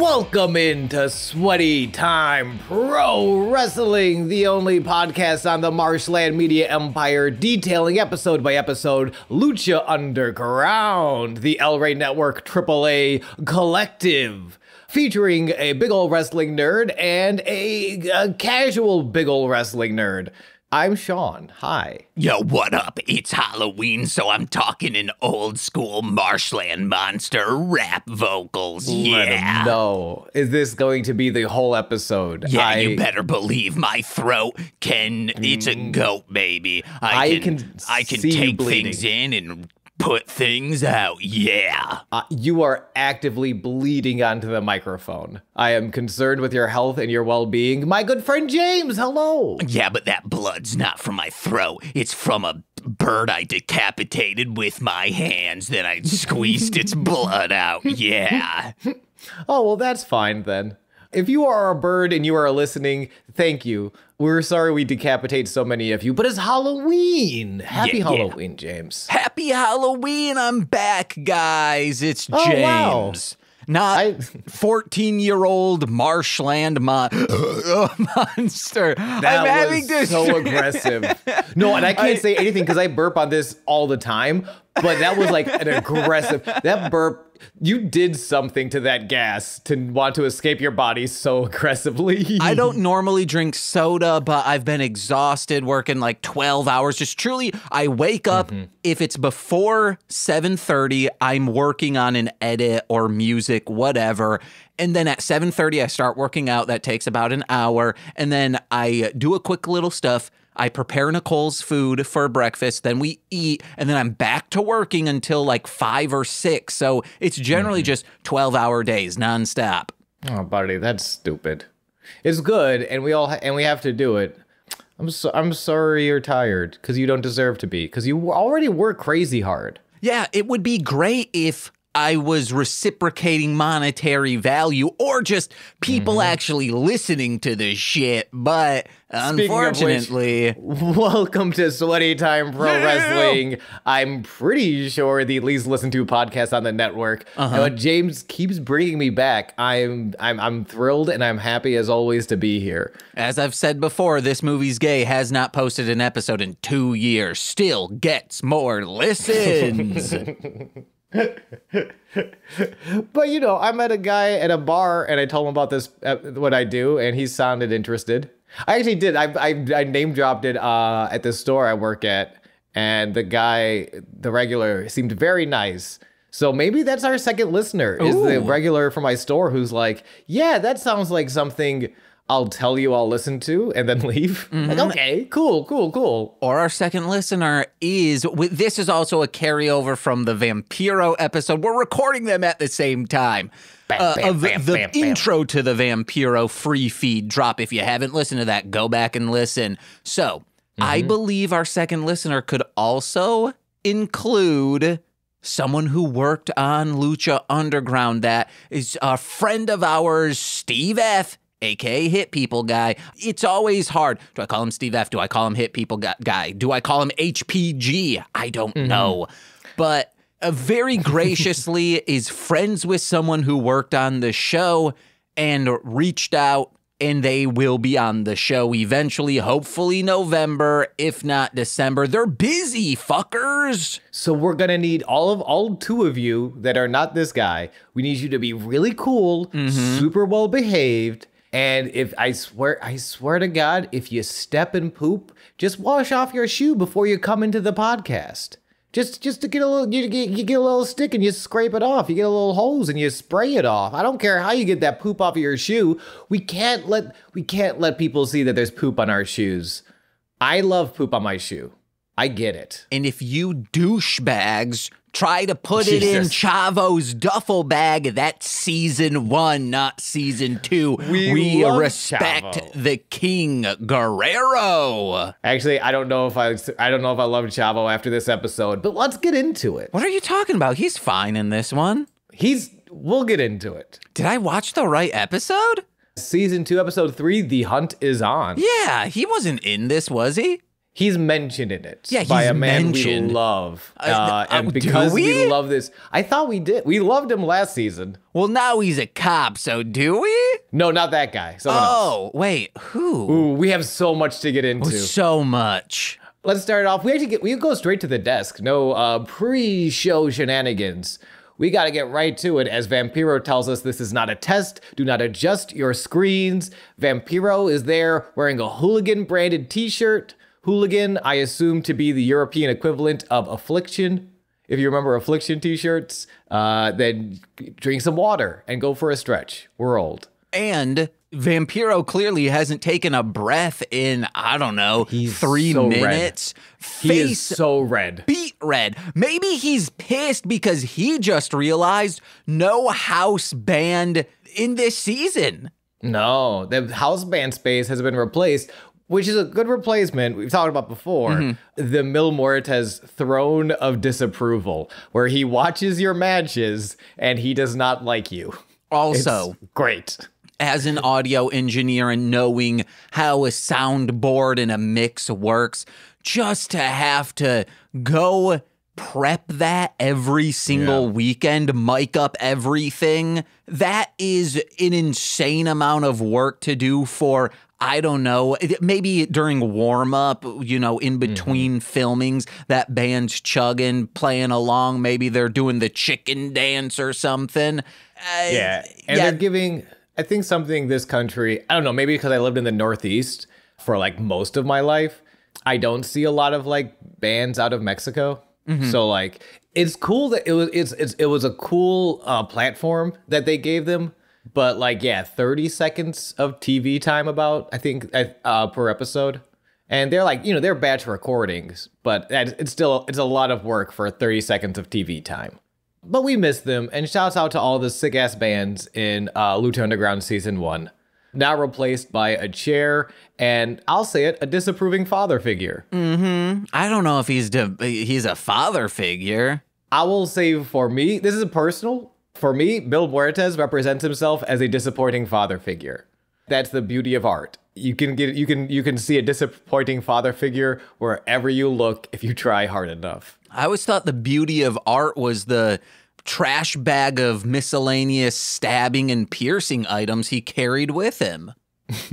Welcome into Sweaty Time Pro Wrestling, the only podcast on the Marshland Media Empire detailing episode by episode Lucha Underground, the El Rey Network AAA collective. Featuring a big ol' wrestling nerd and a, a casual big ol' wrestling nerd. I'm Sean. Hi. Yo, what up? It's Halloween, so I'm talking in old school marshland monster rap vocals. Let Yeah. know. Is this going to be the whole episode? Yeah, I- you better believe my throat can. It's a mm. goat, baby. I I can can. I can take bleeding. things in and put things out. Yeah. Uh, you are actively bleeding onto the microphone. I am concerned with your health and your well being. My good friend James, hello. Yeah, but that blood's not from my throat. It's from a bird I decapitated with my hands. Then I squeezed its blood out. Yeah. Oh, well, that's fine then. If you are a bird and you are listening, thank you. We're sorry we decapitate so many of you, but it's Halloween. Happy Yeah, yeah. Halloween, James. Happy Halloween! I'm back, guys. It's Oh, James. wow. Not I- 14 year old marshland mon- monster. That I'm having was so aggressive. No, and I can't I- say anything because I burp on this all the time. But that was like an aggressive. That burp. You did something to that gas to want to escape your body so aggressively. I don't normally drink soda, but I've been exhausted working like 12 hours. Just truly, I wake up Mm-hmm. if it's before 7:30, I'm working on an edit or music, whatever. And then at 7:30 I start working out. That takes about an hour, and then I do a quick little stuff. I prepare Nicole's food for breakfast, then we eat, and then I'm back to working until like 5 or 6. So, it's generally mm-hmm. just 12-hour days nonstop. Oh, buddy, that's stupid. It's good, and we all ha- and we have to do it. I'm so I'm sorry you're tired because you don't deserve to be because you already work crazy hard. Yeah, it would be great if I was reciprocating monetary value or just people actually listening to the shit. But Speaking of which- unfortunately, Welcome to Sweaty Time Pro Wrestling. I'm pretty sure the least listened to podcast on the network. Uh-huh. And James keeps bringing me back. I'm I'm I'm thrilled and I'm happy as always to be here. as I've said before, this movie's gay has not posted an episode in two years. Still gets more listens. But you know, I met a guy at a bar and I told him about this, uh, what I do, and he sounded interested. I actually did. I I, I name dropped it uh, at the store I work at, and the guy, the regular, seemed very nice. So maybe that's our second listener is the regular from my store who's like, yeah, that sounds like something I'll tell you I'll listen to and then leave. Like, okay, cool, cool, cool. or our second listener is this is also a carryover from the Vampiro episode. We're recording them at the same time. Uh, bam, of the bam, the bam, bam. intro to the Vampiro free feed drop. If you haven't listened to that, go back and listen. So Mm-hmm. I believe our second listener could also include someone who worked on Lucha Underground. That is a friend of ours, Steve F. aka Hit People Guy. It's always hard. Do I call him Steve F? Do I call him Hit People Guy? Do I call him HPG? I don't know. But uh, very graciously is friends with someone who worked on the show and reached out. And they will be on the show eventually, hopefully November, if not December. They're busy, fuckers. So we're gonna need all of all two of you that are not this guy. We need you to be really cool, Mm-hmm. super well behaved, and if I swear, I swear to God, if you step and poop, just wash off your shoe before you come into the podcast. Just, just to get a little, you get, you get a little stick and you scrape it off. You get a little hose and you spray it off. I don't care how you get that poop off of your shoe. We can't let, we can't let people see that there's poop on our shoes. I love poop on my shoe. I get it. And if you douchebags try to put it in Chavo's duffel bag, that's season one, not season two. We love respect Chavo. the King Guerrero. Actually, I don't know if I I don't know if I love Chavo after this episode, but let's get into it. What are you talking about? He's fine in this one. He's we'll get into it. Did I watch the right episode? Season 2 episode 3 The Hunt is on. Yeah, he wasn't in this, was he? He's mentioned in it Yeah, by he's a man mentioned. we love. Uh, uh, and do because we? we? love this, I thought we did. We loved him last season. Well, now he's a cop, so do we? No, not that guy. Someone else. Oh, wait, who? Ooh, we have so much to get into. So much. Let's start off. We actually get we go straight to the desk. No uh, pre-show shenanigans. We got to get right to it as Vampiro tells us this is not a test. Do not adjust your screens. Vampiro is there wearing a hooligan branded t-shirt. Hooligan, I assume to be the European equivalent of Affliction. If you remember Affliction t-shirts, uh, then drink some water and go for a stretch. We're old. And Vampiro clearly hasn't taken a breath in, I don't know, He's three so red. minutes. He Face is so red. beat red. Maybe he's pissed because he just realized no house band in this season. No, the house band space has been replaced, which is a good replacement. We've talked about before Mm-hmm. the Mil Muertes throne of disapproval, where he watches your matches and he does not like you. Also, It's great. as an audio engineer and knowing how a soundboard and a mix works, just to have to go prep that every single Yeah. weekend, mic up everything, that is an insane amount of work to do for. I don't know. Maybe during warm up, you know, in between filmings, that band's chugging, playing along. Maybe they're doing the chicken dance or something. Uh, Yeah. And yeah. they're giving, I think, something this country, I don't know, maybe because I lived in the Northeast for like most of my life, I don't see a lot of like bands out of Mexico. Mm-hmm. So like it's cool that it was it's, it's it was a cool uh, platform that they gave them. But like yeah, 30 seconds of TV time about I think uh, per episode. And they're like, you know, they're batch recordings, but it's still it's a lot of work for 30 seconds of TV time. But we miss them, and shouts out to all the sick ass bands in uh, Lucha Underground Season 1. Now replaced by a chair, and I'll say it, a disapproving father figure. I don't know if he's he's a father figure. I will say for me, this is a personal. For me, Mil Muertes represents himself as a disappointing father figure. That's the beauty of art. You can get you can you can see a disappointing father figure wherever you look if you try hard enough. I always thought the beauty of art was the trash bag of miscellaneous stabbing and piercing items he carried with him.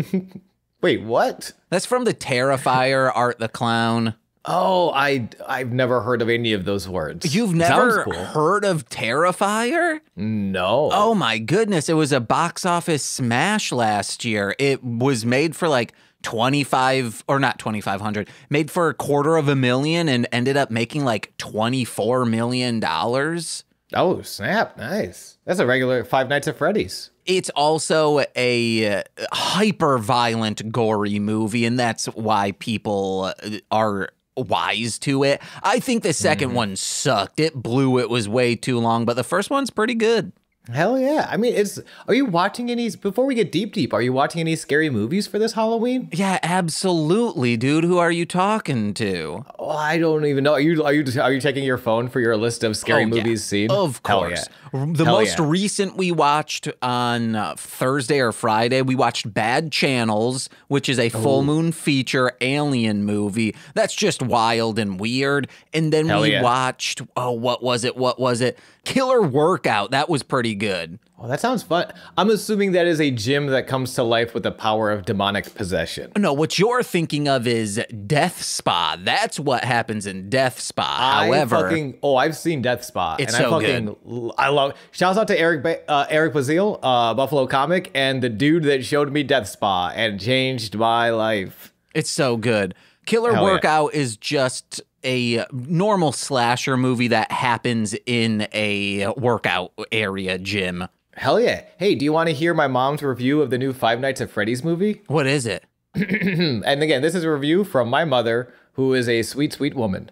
Wait, what? That's from the Terrifier Art the Clown. Oh, I I've never heard of any of those words. You've never cool. heard of Terrifier? No. Oh my goodness, it was a box office smash last year. It was made for like 25 or not 2500, made for a quarter of a million and ended up making like 24 million dollars. Oh, snap. Nice. That's a regular Five Nights at Freddy's. It's also a uh, hyper violent, gory movie, and that's why people uh, are wise to it. I think the 2nd hmm. one sucked. It blew. It was way too long, but the first one's pretty good. Hell yeah. I mean, it's. Are you watching any. Before we get deep, deep, are you watching any scary movies for this Halloween? Yeah, absolutely, dude. Who are you talking to? Oh, I don't even know. Are you are you are you checking your phone for your list of scary Oh, yeah. movies seen? Of Hell course. yeah. The Hell most yeah. recent we watched on uh, Thursday or Friday, we watched Bad Channels, which is a full moon feature alien movie. That's just wild and weird. And then Hell we yeah. watched, oh, what was it? What was it? Killer Workout. That was pretty good. Oh, that sounds fun. I'm assuming that is a gym that comes to life with the power of demonic possession. No, what you're thinking of is Death Spa. That's what happens in Death Spa. However, fucking, oh, I've seen Death Spa. It's and so I fucking, l- I love. Shouts out to Eric uh, Eric Bazile, uh, Buffalo comic, and the dude that showed me Death Spa and changed my life. It's so good. Killer Hell yeah. Workout is just a normal slasher movie that happens in a workout area gym. Hell yeah! Hey, do you want to hear my mom's review of the new Five Nights at Freddy's movie? What is it? And again, this is a review from my mother, who is a sweet, sweet woman.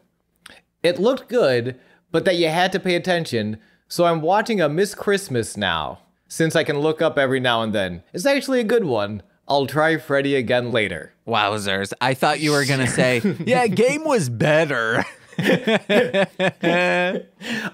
It looked good, but that you had to pay attention, so I'm watching a Miss Christmas now, since I can look up every now and then. It's actually a good one. I'll try Freddy again later. Wowzers. I thought you were going to say, yeah, game was better.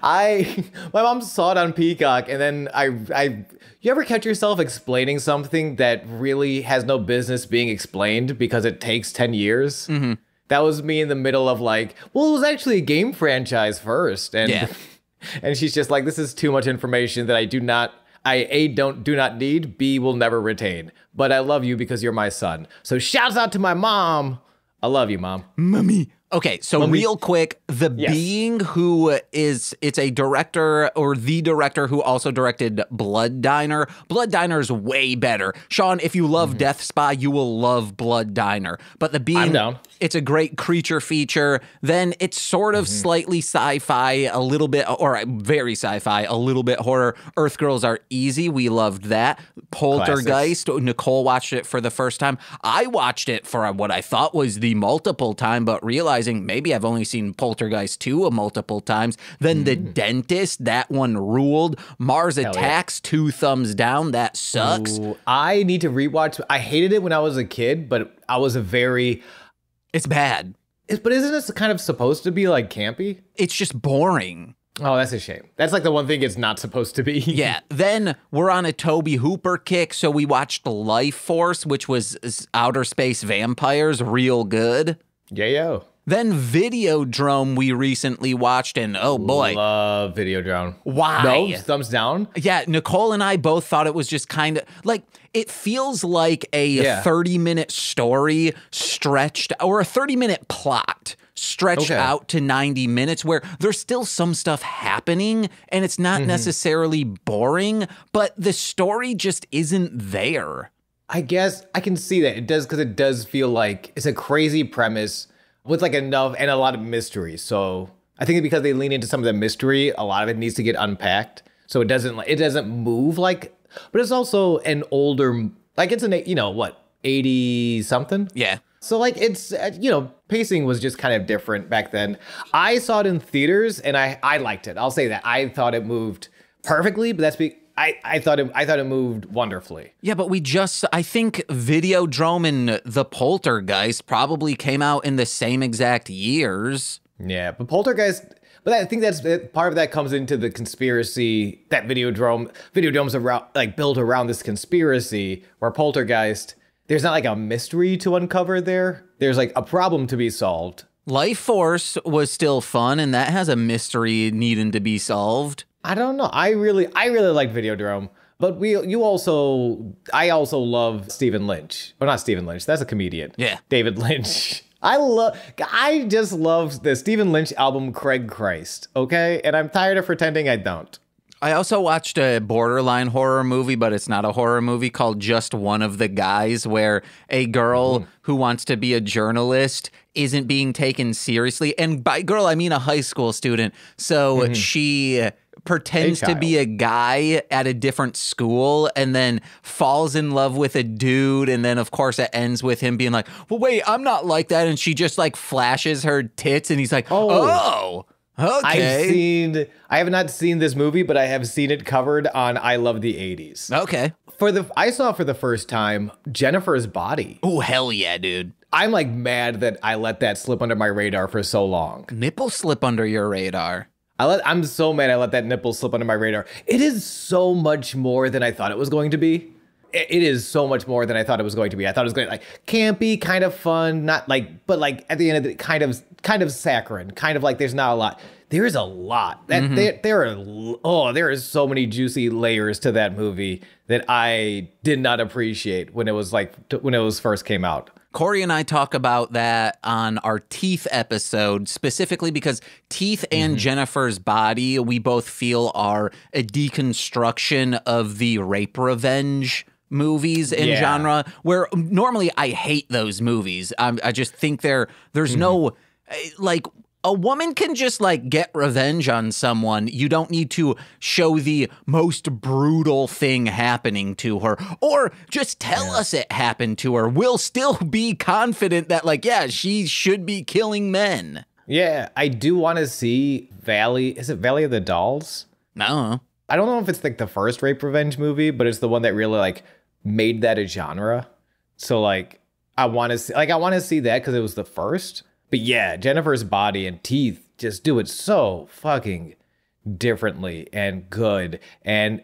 I my mom saw it on Peacock, and then I I you ever catch yourself explaining something that really has no business being explained because it takes ten years? Mm-hmm. That was me in the middle of like, well, it was actually a game franchise first, and Yeah. and she's just like, this is too much information that I do not. I a don't do not need. B will never retain. But I love you because you're my son. So shouts out to my mom. I love you, mom. Mummy. Okay, so real quick, the Yes. being who is it's a director or the director who also directed Blood Diner. Blood Diner is way better. Sean, if you love Death Spa, you will love Blood Diner. But the being it's a great creature feature. Then it's sort of slightly sci-fi, a little bit or very sci-fi, a little bit horror. Earth Girls are easy. We loved that. Poltergeist. Nicole watched it for the first time. I watched it for what I thought was the multiple time, but realizing maybe I've only seen Poltergeist 2 a multiple times. Then The Dentist, that one ruled. Mars Mm. yeah. Attacks, two thumbs down. That sucks. Ooh, I need to rewatch. I hated it when I was a kid, but I was a very. It's bad. is- But isn't this kind of supposed to be like campy? It's just boring. Oh, that's a shame. That's like the one thing it's not supposed to be. Yeah. Then we're on a Tobe Hooper kick, so we watched Life Force, which was outer space vampires, real good. yeah, yo. Then Videodrome we recently watched, and oh boy, Love Videodrome. why? No, thumbs down. Yeah, Nicole and I both thought it was just kind of like it feels like a Yeah. 30 minute story stretched or a 30 minute plot stretched Okay. out to 90 minutes where there's still some stuff happening and it's not mm-hmm. necessarily boring, but the story just isn't there. I guess I can see that it does because it does feel like it's a crazy premise with like enough and a lot of mystery. So I think because they lean into some of the mystery, a lot of it needs to get unpacked. So it doesn't it doesn't move like, but it's also an older like it's an you know what eighty something. Yeah. So like it's uh, you know pacing was just kind of different back then. I saw it in theaters and I I liked it. I'll say that I thought it moved perfectly, but that's be I I thought it I thought it moved wonderfully. Yeah, but we just, I think Videodrome and The Poltergeist probably came out in the same exact years. Yeah, but Poltergeist. But I think that's part of that comes into the conspiracy that Videodrome, Videodrome's around, like built around this conspiracy where Poltergeist. There's not like a mystery to uncover there. There's like a problem to be solved. Life Force was still fun, and that has a mystery needing to be solved. I don't know. I really, I really like Videodrome. But we, you also, I also love Stephen Lynch. Well, not Stephen Lynch. That's a comedian. Yeah. David Lynch. I love, I just love the Stephen Lynch album Craig Christ. Okay, and I'm tired of pretending I don't. I also watched a borderline horror movie, but it's not a horror movie called Just One of the Guys, where a girl mm-hmm. who wants to be a journalist isn't being taken seriously. And by girl, I mean a high school student. So mm-hmm. she pretends to be a guy at a different school and then falls in love with a dude. And then, of course, it ends with him being like, well, wait, I'm not like that. And she just like flashes her tits and he's like, oh, oh okay. I've seen I have not seen this movie, but I have seen it covered on I Love the 80s. okay. For the I saw for the first time Jennifer's body. Oh, hell yeah, dude. I'm like mad that I let that slip under my radar for so long. Nipple slip under your radar. I let I'm so mad I let that nipple slip under my radar. It is so much more than I thought it was going to be. It- it is so much more than I thought it was going to be. I thought it was going to like campy, kind of fun, not like, but like at the end of the kind of kind of saccharine, kind of like there's not a lot. There is a lot. That mm-hmm. there, there are oh, there is so many juicy layers to that movie that I did not appreciate when it was like when it was first came out. Corey and I talk about that on our teeth episode, specifically because teeth and Jennifer's body, we both feel are a deconstruction of the rape revenge movies in Yeah. genre where normally I hate those movies. I, I just think there there's no eh, like a woman can just like get revenge on someone. You don't need to show the most brutal thing happening to her or just tell us it happened to her. We'll still be confident that like yeah, she should be killing men. Yeah, I do want to see Valley. Is it Valley of the Dolls? No. I don't know if it's like the first rape revenge movie, but it's the one that really like made that a genre. So like I want to see like I want to see that cuz it was the first. But yeah, Jennifer's body and teeth just do it so fucking differently and good. And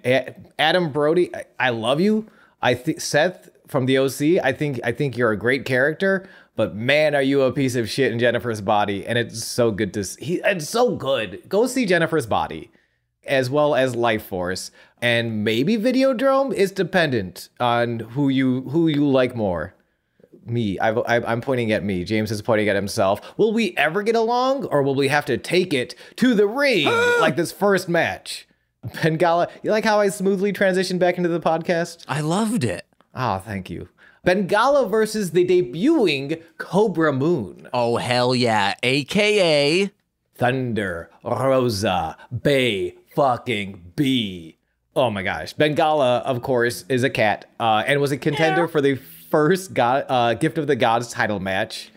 Adam Brody, I, I love you. I think Seth from the OC, I think I think you're a great character, But man, are you a piece of shit in Jennifer's body, and it's so good to see. It's so good. Go see Jennifer's body, as well as Life Force, and maybe Videodrome is dependent on who you who you like more. Me, I've, I, I'm pointing at me. James is pointing at himself. Will we ever get along, or will we have to take it to the ring like this first match? Bengala, you like how I smoothly transitioned back into the podcast? I loved it. Ah, thank you. Bengala versus the debuting Cobra Moon. Oh, hell yeah. AKA. Thunder Rosa Bay fucking B. Oh my gosh. Bengala, of course, is a cat uh, and was a contender for the first God, uh, Gift of the Gods title match.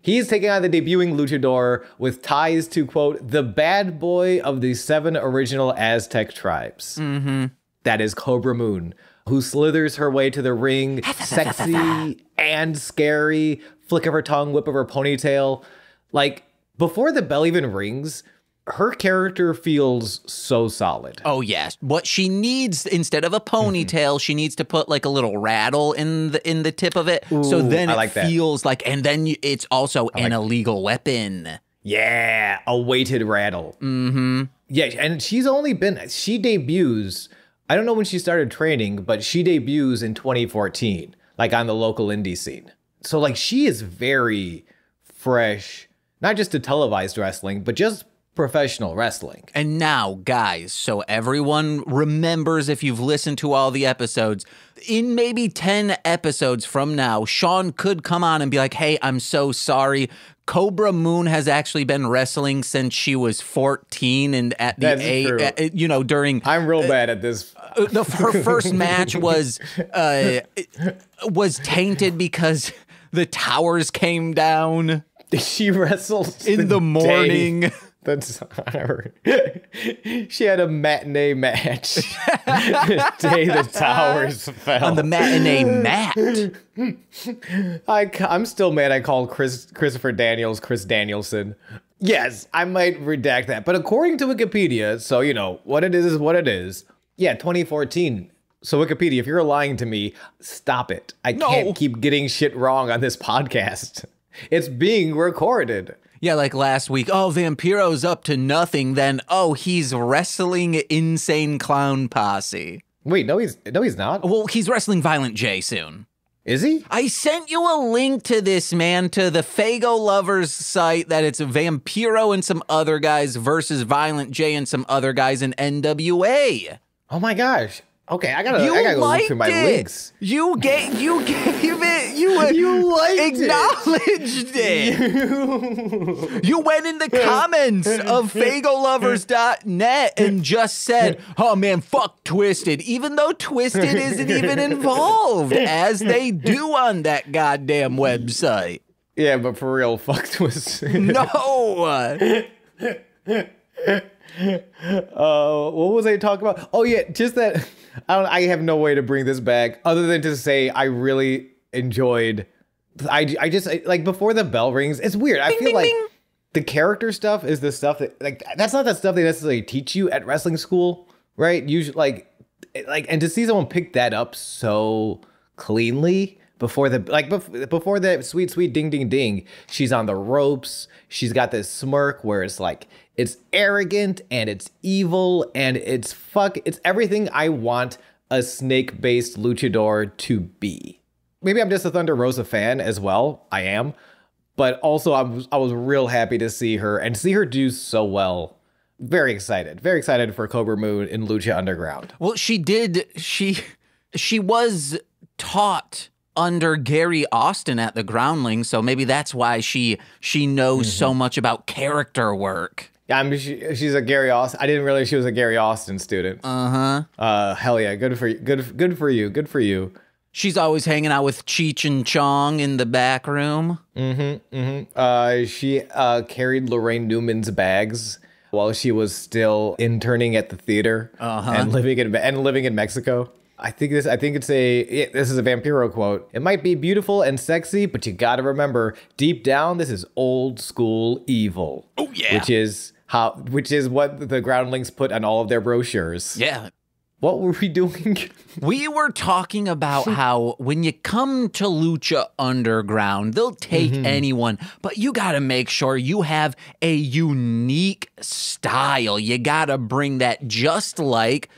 He's taking on the debuting luchador with ties to, quote, the bad boy of the seven original Aztec tribes. Mm-hmm. That is Cobra Moon, who slithers her way to the ring, sexy and scary, flick of her tongue, whip of her ponytail. Like, before the bell even rings, her character feels so solid. Oh yes. What she needs instead of a ponytail, she needs to put like a little rattle in the in the tip of it. so then I it like that. feels like and then you, it's also an illegal weapon. Yeah, a weighted rattle. Mm-hmm. Yeah, and she's only been she debuts. I don't know when she started training, but she debuts in 2014, like on the local indie scene. So like she is very fresh, not just to televised wrestling, but just professional wrestling. And now, guys, so everyone remembers if you've listened to all the episodes, in maybe 10 episodes from now, Sean could come on and be like, hey, I'm so sorry. Cobra Moon has actually been wrestling since she was 14 and at the age, true. you know, during I'm real bad at this. uh, the her first match was uh was tainted because the towers came down She wrestles in the day- morning. That's her. she had a matinee match. the day the towers fell. on the matinee mat. I, am still mad I called Chris Christopher Daniels Chris Danielson. Yes, I might redact that. But according to Wikipedia, so you know, what it is is what it is. Yeah, 2014. So Wikipedia, if you're lying to me, stop it. I No. can't keep getting shit wrong on this podcast. It's being recorded. Yeah, like last week. Oh, Vampiro's up to nothing. Then, oh, he's wrestling Insane Clown Posse. Wait, no he's no he's not. Well, he's wrestling Violent J soon. Is he? I sent you a link to this, man, to the Faygoluvers site that it's Vampiro and some other guys versus Violent J and some other guys in NWA. Oh my gosh. Okay, I gotta You I gotta go look through my it. links. You gave you gave it. You You liked it. acknowledged it. you went in the comments of faygoluvers.net and just said, "Oh man, fuck Twiztid," even though Twiztid isn't even involved, as they do on that goddamn website. Yeah, but for real, fuck Twiztid. No. Uh, what was I talking about? Oh yeah, just that. I don't. I have no way to bring this back other than to say I really enjoyed. I I just I- like before the bell rings. It's weird. I feel ding, like ding. the character stuff is the stuff that like that's not the stuff they necessarily teach you at wrestling school, right? Usually, like like and to see someone pick that up so cleanly before the like before the sweet sweet ding ding ding she's on the ropes she's got this smirk where it's like it's arrogant and it's evil and it's fuck it's everything i want a snake based luchador to be maybe i'm just a thunder rosa fan as well i am but also I was I was real happy to see her and see her do so well. Very excited, very excited for Cobra Moon in Lucha Underground. Well, she did. She she was taught under Gary Austin at the Groundling, so maybe that's why she she knows Mm-hmm. so much about character work. Yeah, I mean, she, she's a Gary Austin. I didn't realize she was a Gary Austin student. Uh huh. Uh, hell yeah, good for you, good good for you, good for you. She's always hanging out with Cheech and Chong in the back room. Mhm mhm. Uh, she uh, carried Laraine Newman's bags while she was still interning at the theater and living in and living in Mexico. I think this. I think it's a. it- this is a Vampiro quote. It might be beautiful and sexy, but you got to remember, deep down, this is old school evil. Oh, yeah. Which is how. Which is what the Groundlings put on all of their brochures. Yeah. What were we doing? We were talking about how when you come to Lucha Underground, they'll take mm-hmm. anyone, but you got to make sure you have a unique style. You got to bring that just like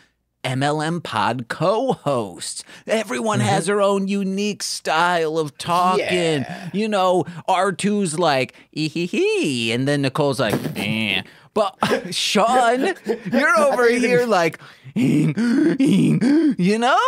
MLM Pod co hosts. Everyone has their own unique style of talking. Yeah. You know, R2's like, ee hee hee, and then Nicole's like, eh. But Sean, you're over here like, you know?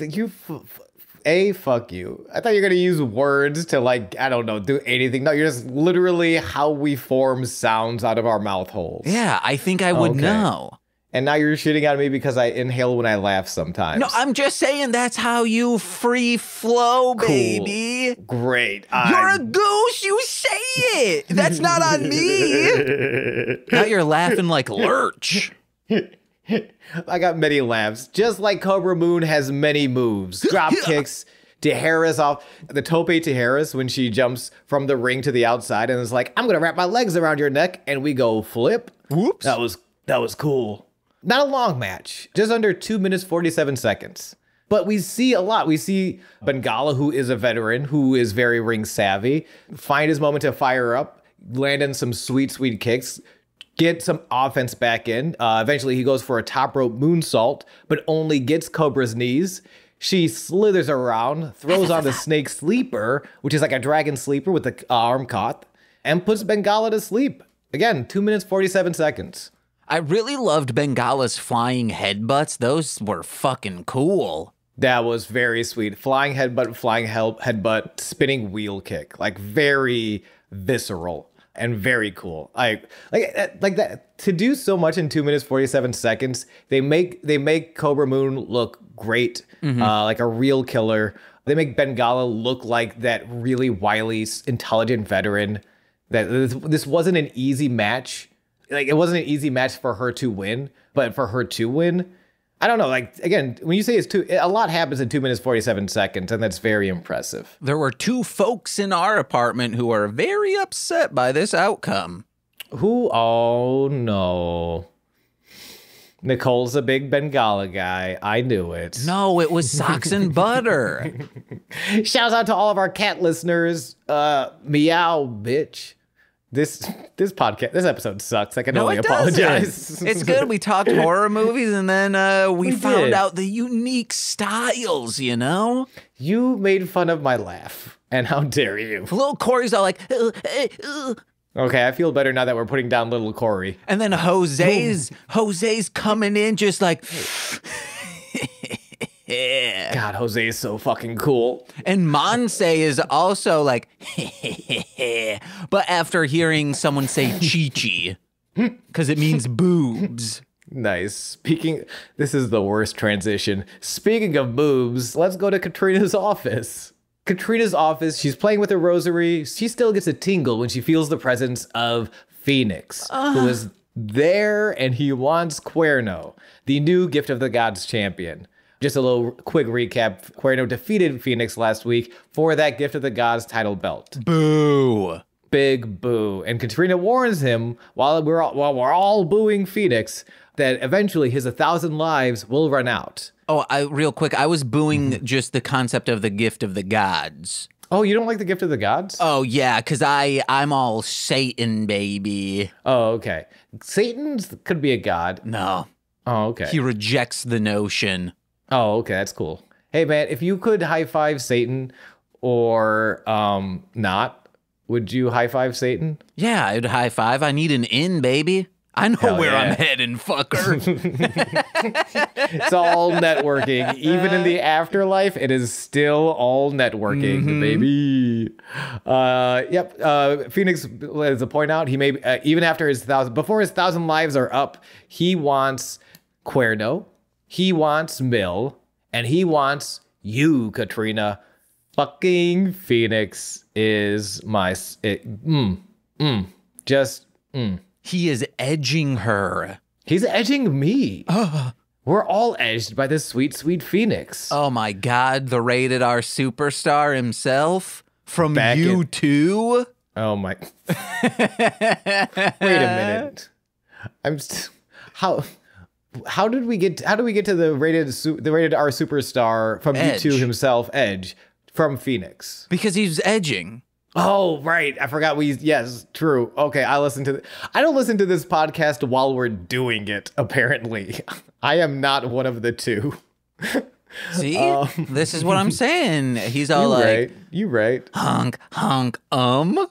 you f- f- a fuck you. I thought you were gonna use words to like I don't know do anything. No, you're just literally how we form sounds out of our mouth holes. Yeah, I think I would Okay. know. And now you're shitting on me because I inhale when I laugh sometimes. No, I'm just saying that's how you free flow, baby. great. You're a I'm- goose. You say it. That's not on me. now you're laughing like Lurch. I got many laughs. Just like Cobra Moon has many moves. Drop kicks. Tijeras off the tope tijeras when she jumps from the ring to the outside and is like, I'm gonna wrap my legs around your neck and we go flip. Whoops. That was that was cool. Not a long match, just under two minutes forty seven seconds. But we see a lot. We see Bengala, who is a veteran, who is very ring savvy, find his moment to fire up, land in some sweet, sweet kicks, get some offense back in. Uh, eventually, he goes for a top rope moonsault, but only gets Cobra's knees. She slithers around, throws on the snake sleeper, which is like a dragon sleeper with the arm caught, and puts Bengala to sleep. Again, two minutes, 47 seconds. I really loved Bengala's flying headbutts. Those were fucking cool. That was very sweet. Flying headbutt, flying hel- headbutt, spinning wheel kick. Like very visceral and very cool. Like like uh, like that to do so much in 2 minutes 47 seconds. They make they make Cobra Moon look great. Uh, like a real killer. They make Bengala look like that really wily, intelligent veteran. That this, this wasn't an easy match. Like it wasn't an easy match for her to win, but for her to win, I don't know. Like again, when you say it's two, a lot happens in two minutes forty seven seconds, and that's very impressive. There were two folks in our apartment who are very upset by this outcome. Who? Oh no. Nicole's a big Bengala guy. I knew it. No, it was socks and butter. Shouts out to all of our cat listeners. Uh, meow, bitch. This this podcast this episode sucks. I can No, only it apologize. doesn't. It's good. We talked horror movies and then uh, we, We found did. out the unique styles, you know? you made fun of my laugh, and how dare you? Little Corey's all like, "Uh, uh, uh," Okay, I feel better now that we're putting down little Corey. and then Jose's Jose's coming in just like, yeah. God, Jose is so fucking cool. And Monse is also like, but after hearing someone say chi chi, because it means boobs. Nice. Speaking, this is the worst transition. Speaking of boobs, let's go to Catrina's office. Catrina's office, she's playing with her rosary. She still gets a tingle when she feels the presence of Fénix, who is there and he wants Cuerno, the new Gift of the Gods champion. Just a little quick recap Cuerno defeated Fénix last week for that Gift of the Gods title belt Boo. big boo. And Catrina warns him while we're all, while we're all booing Fénix that eventually his a thousand lives will run out. Oh, I real quick, I was booing mm-hmm. just the concept of the gift of the gods. Oh, you don't like the gift of the gods? Oh yeah, cause I I'm all Satan baby. Oh, okay. Satan's could be a god. No, Oh, okay. he rejects the notion. Oh, okay, that's cool. Hey man, if you could high five Satan or um not, would you high five Satan? Yeah, I'd high five. I need an in, baby. I know Hell where yeah. I'm heading, fucker. It's all networking. Even in the afterlife, it is still all networking, baby. Uh, yep. Uh, Fénix, as a point out, he may uh, even after his thousand, before his thousand lives are up, he wants Cuerno, he wants Mil, and he wants you, Catrina. Fucking Fénix is my it, mm, mm, just mm. he is edging her. He's edging me. We're all edged by this sweet, sweet Fénix. Oh my god, the rated R superstar himself from Back you in- too. Oh my. Wait a minute. I'm st- how how did we get how did we get to the rated the rated R superstar from Edge. U2 himself, Edge, from Fénix? Because he's edging. Oh, right. I forgot we yes, true. Okay, I listen to I don't listen to this podcast while we're doing it, apparently. I am not one of the two. See? this is what I'm saying. He's all You like, right. You right. honk, honk, um.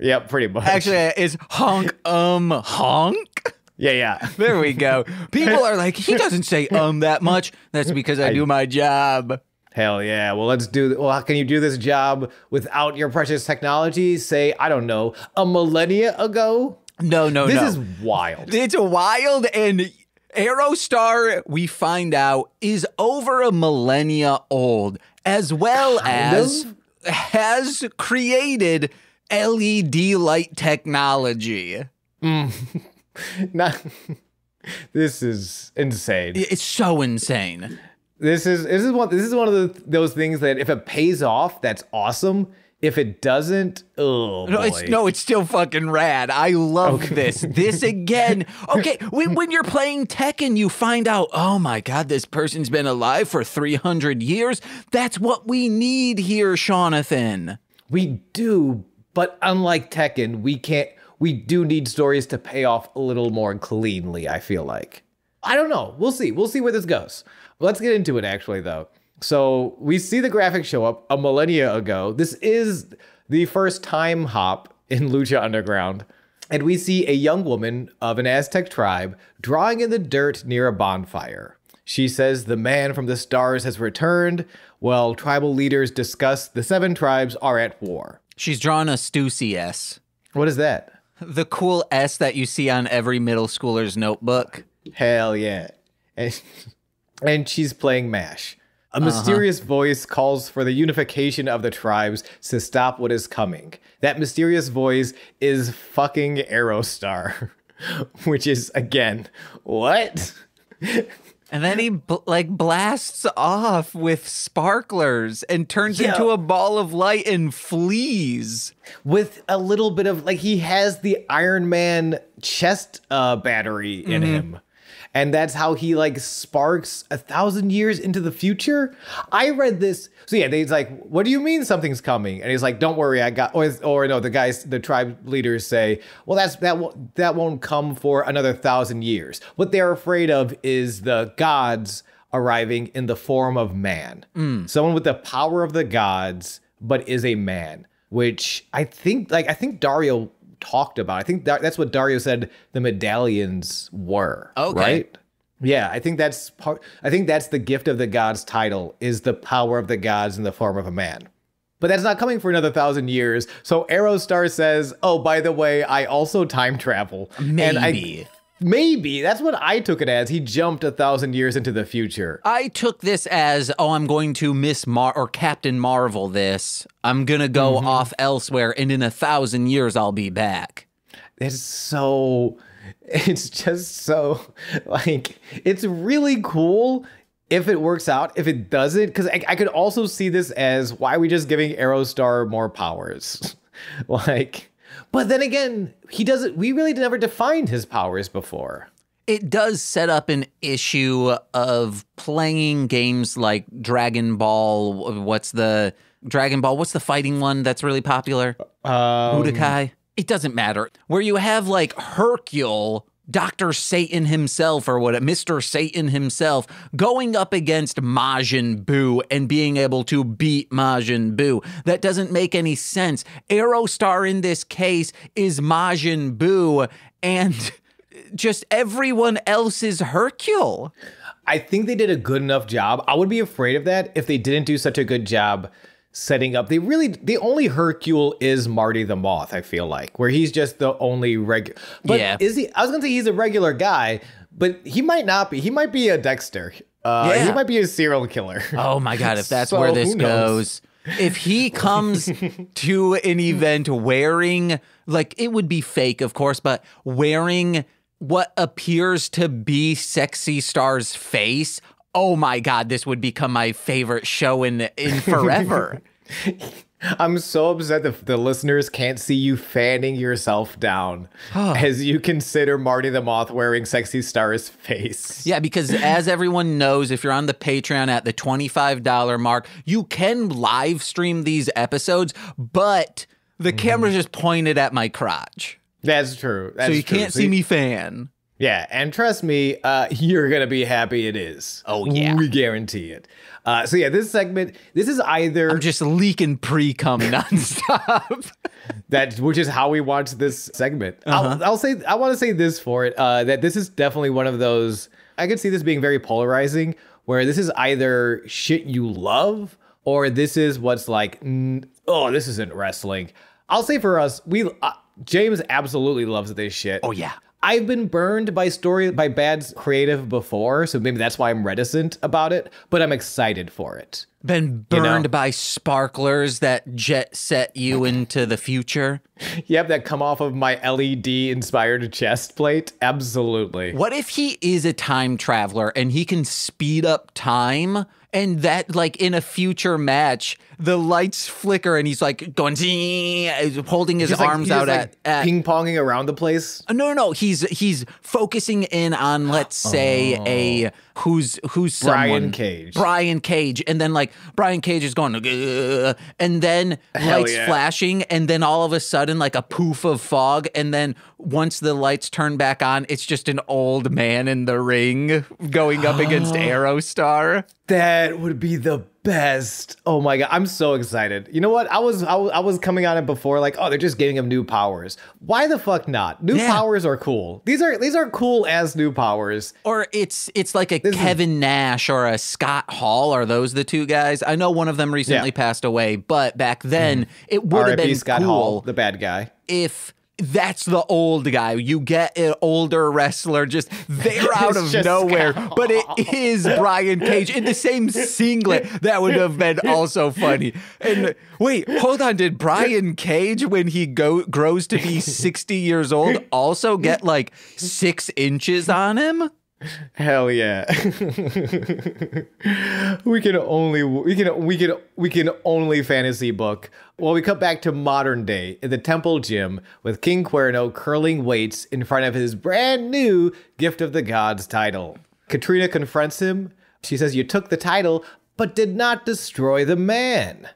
Yep, pretty much. Actually, it's honk, um, honk. Yeah, yeah. There we go. People are like, he doesn't say um that much. That's because I do my job. Hell yeah. Well, let's do well, how can you do this job without your precious technology? Say, I don't know, a millennia ago? No, no, This no. is wild. It's wild and Aerostar, we find out, is over a millennia old, as well Kind as of? has created LED light technology. Not This is insane. It's so insane. This is this is one this is one of the, those things that if it pays off, that's awesome. If it doesn't, oh No, boy. it's no, it's still fucking rad. I love this. This again. Okay, when, when you're playing Tekken, you find out, oh my god, this person's been alive for 300 years. That's what we need here, Jonathan. We do, but unlike Tekken, we can't. We do need stories to pay off a little more cleanly. I feel like. I don't know. We'll see. We'll see where this goes. Let's get into it. Actually, though. So we see the graphic show up a millennia ago. This is the first time hop in Lucha Underground. And we see a young woman of an Aztec tribe drawing in the dirt near a bonfire. She says the man from the stars has returned, while tribal leaders discuss the seven tribes are at war. She's drawn a Stussy S. What is that? The cool S that you see on every middle schooler's notebook. Hell yeah. And, and she's playing MASH. A uh-huh. mysterious voice calls for the unification of the tribes to stop what is coming. That mysterious voice is fucking Aerostar. Which is, again, what? And then he bl- like blasts off with sparklers and turns Yeah. into a ball of light and flees. with a little bit of like he has the Iron Man chest uh, battery in him. And that's how he like sparks a thousand years into the future. I read this. So yeah, they's like, "What do you mean something's coming?" And he's like, "Don't worry, I got." Or, or no, the guys, the tribe leaders say, "Well, that's that. Won't, that won't come for another thousand years." What they're afraid of is the gods arriving in the form of man, mm. someone with the power of the gods, but is a man which I think like I think Dario talked about. I think that, that's what Dario said the medallions were. Okay. Right? Yeah, I think that's part I think that's the gift of the gods title is the power of the gods in the form of a man. But that's not coming for another thousand years. So Aerostar says, "Oh, by the way, I also time travel." And I- Maybe. Maybe that's what I took it as. He jumped a thousand years into the future. I took this as, oh, I'm going to Miss Mar or Captain Marvel this. I'm going to go Mm-hmm. off elsewhere, and in a thousand years, I'll be back. it's so it's just so like it's really cool if it works out if it doesn't because I, I could also see this as why are we just giving aerostar more powers like but then again he doesn't we really never defined his powers before It does set up an issue of playing games like Dragon Ball. What's the Dragon Ball? What's the fighting one that's really popular? um, Budokai. It doesn't matter. Where you have like Hercule, Dr. Satan himself, or what, Mr. Satan himself, going up against Majin Buu and being able to beat Majin Buu. That doesn't make any sense. Aerostar in this case is Majin Buu, and just everyone else is Hercule. I think they did a good enough job. I would be afraid of that if they didn't do such a good job setting up. They really, the only Hercule is Marty the Moth. I feel like where he's just the only regular. But Yeah. is he? I was gonna say he's a regular guy, but he might not be. He might be a Dexter. Uh, Yeah. He might be a serial killer. Oh my god, if that's So, where this goes. If he comes to an event wearing like it would be fake, of course, but wearing what appears to be sexy star's face, oh my god, this would become my favorite show in in forever. I'm so upset that the listeners can't see you fanning yourself down as you consider Marty the Moth wearing Sexy Star's face. Yeah, because as everyone knows, if you're on the Patreon at the $25 mark, you can live stream these episodes, but the mm-hmm. camera's just pointed at my crotch. That's true. That's so you true. can't So see you- me fan. Yeah, and trust me, uh, you're gonna be happy it is. Oh, yeah. we guarantee it. Uh, so yeah, this segment, this is either I'm just leaking pre cum nonstop. that, which is how we watch this segment. Uh-huh. I'll, I'll say, I want to say this for it, uh, that this is definitely one of those. I could see this being very polarizing, where this is either shit you love or this is what's like, oh, this isn't wrestling. I'll say for us, we uh, James absolutely loves this shit. oh, yeah. I've been burned by story by bad creative before, so maybe that's why I'm reticent about it, but I'm excited for it. Been You know? burned by sparklers that jet set you into the future. Yep, that come off of my LED inspired chest plate. Absolutely. What if he is a time traveler and he can speed up time? And that, like in a future match, the lights flicker and he's like going, "Zing," holding his like- arms he's out just, at, at ping ponging around the place. Uh, no, no, no. He's he's focusing in on let's say a oh. who's who's Oh. Brian someone Cage. Brian Cage, and then like Brian Cage is going, and then Hell lights yeah. flashing, and then all of a sudden like a poof of fog, and then once the lights turn back on, it's just an old man in the ring going up against Aerostar. That would be the best. Oh my god, I'm so excited. You know what? I was I was, I was coming on it before like, oh, they're just giving him new powers. Why the fuck not? New Yeah. powers are cool. These are these are cool as new powers. Or it's it's like a is- Kevin Nash or a Scott Hall. Are those the two guys? I know one of them recently Yeah. passed away, but back then hmm. it would have been Scott cool Hall, the bad guy. if that's the old guy. You get an older wrestler just there out of nowhere, but it is Brian Cage in the same singlet. That would have been also funny. And wait, hold on. Did Brian Cage, when he go grows to be 60 years old, also get like six inches on him? Hell yeah. we can only we can we can we can only fantasy book. Well, we cut back to modern day in the temple gym with King Cuerno curling weights in front of his brand new gift of the gods title. Catrina confronts him. She says, "You took the title, but did not destroy the man."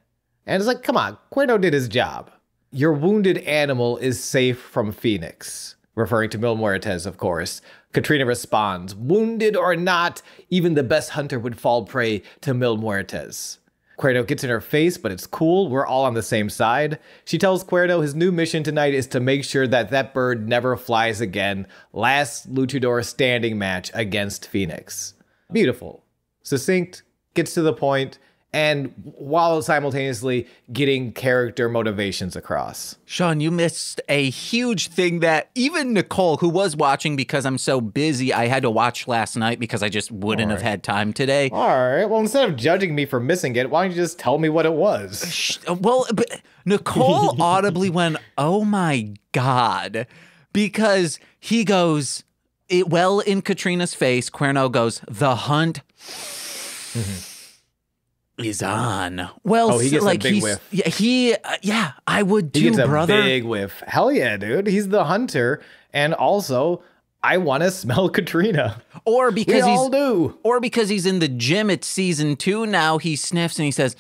And it's like, "Come on, Cuerno did his job. Your wounded animal is safe from Fénix." Referring to Mil Muertes, of course. Catrina responds, Wounded or not, even the best hunter would fall prey to Mil Muertes. Cuerno gets in her face, but it's cool. We're all on the same side. She tells Cuerno his new mission tonight is to make sure that that bird never flies again. Last luchador standing match against Fénix. Beautiful. Succinct, gets to the point, and while simultaneously getting character motivations across. Sean, you missed a huge thing that even Nicole, who was watching because I'm so busy, I had to watch last night because I just wouldn't have had time today. All right. Well, instead of judging me for missing it, why don't you just tell me what it was? Well, but Nicole audibly went, "Oh my god," because he goes, it, well in Catrina's face. Cuerno goes, "The hunt." Mm-hmm. Is on. Well. Oh, he gets a like big he's, whiff. yeah, he, uh, yeah, I would He too, gets a brother. big whiff. Hell yeah, dude. He's the hunter. And also, I want to smell Catrina. or We because he's all do. or because he's in the gym It's season two now, he sniffs and he says,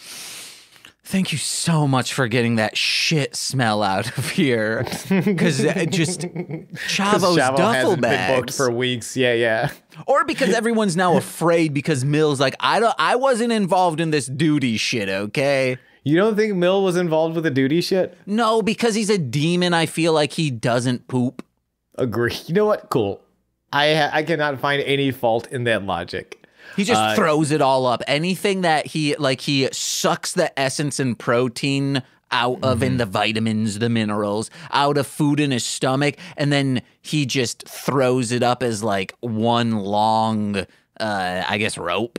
Thank you so much for getting that shit smell out of here. Because uh, just Chavo's Chavo duffel been booked for weeks. Yeah, yeah. or because everyone's now afraid because Mil's like, I don't I wasn't involved in this duty shit, okay? You don't think Mill was involved with the duty shit? No, because he's a demon, I feel like he doesn't poop. Agree. You know what? Cool. I I cannot find any fault in that logic. He just Uh, throws it all up. Anything that he like he sucks the essence and protein out of Mm-hmm. and the vitamins, the minerals out of food in his stomach, and then he just throws it up as like one long uh I guess rope.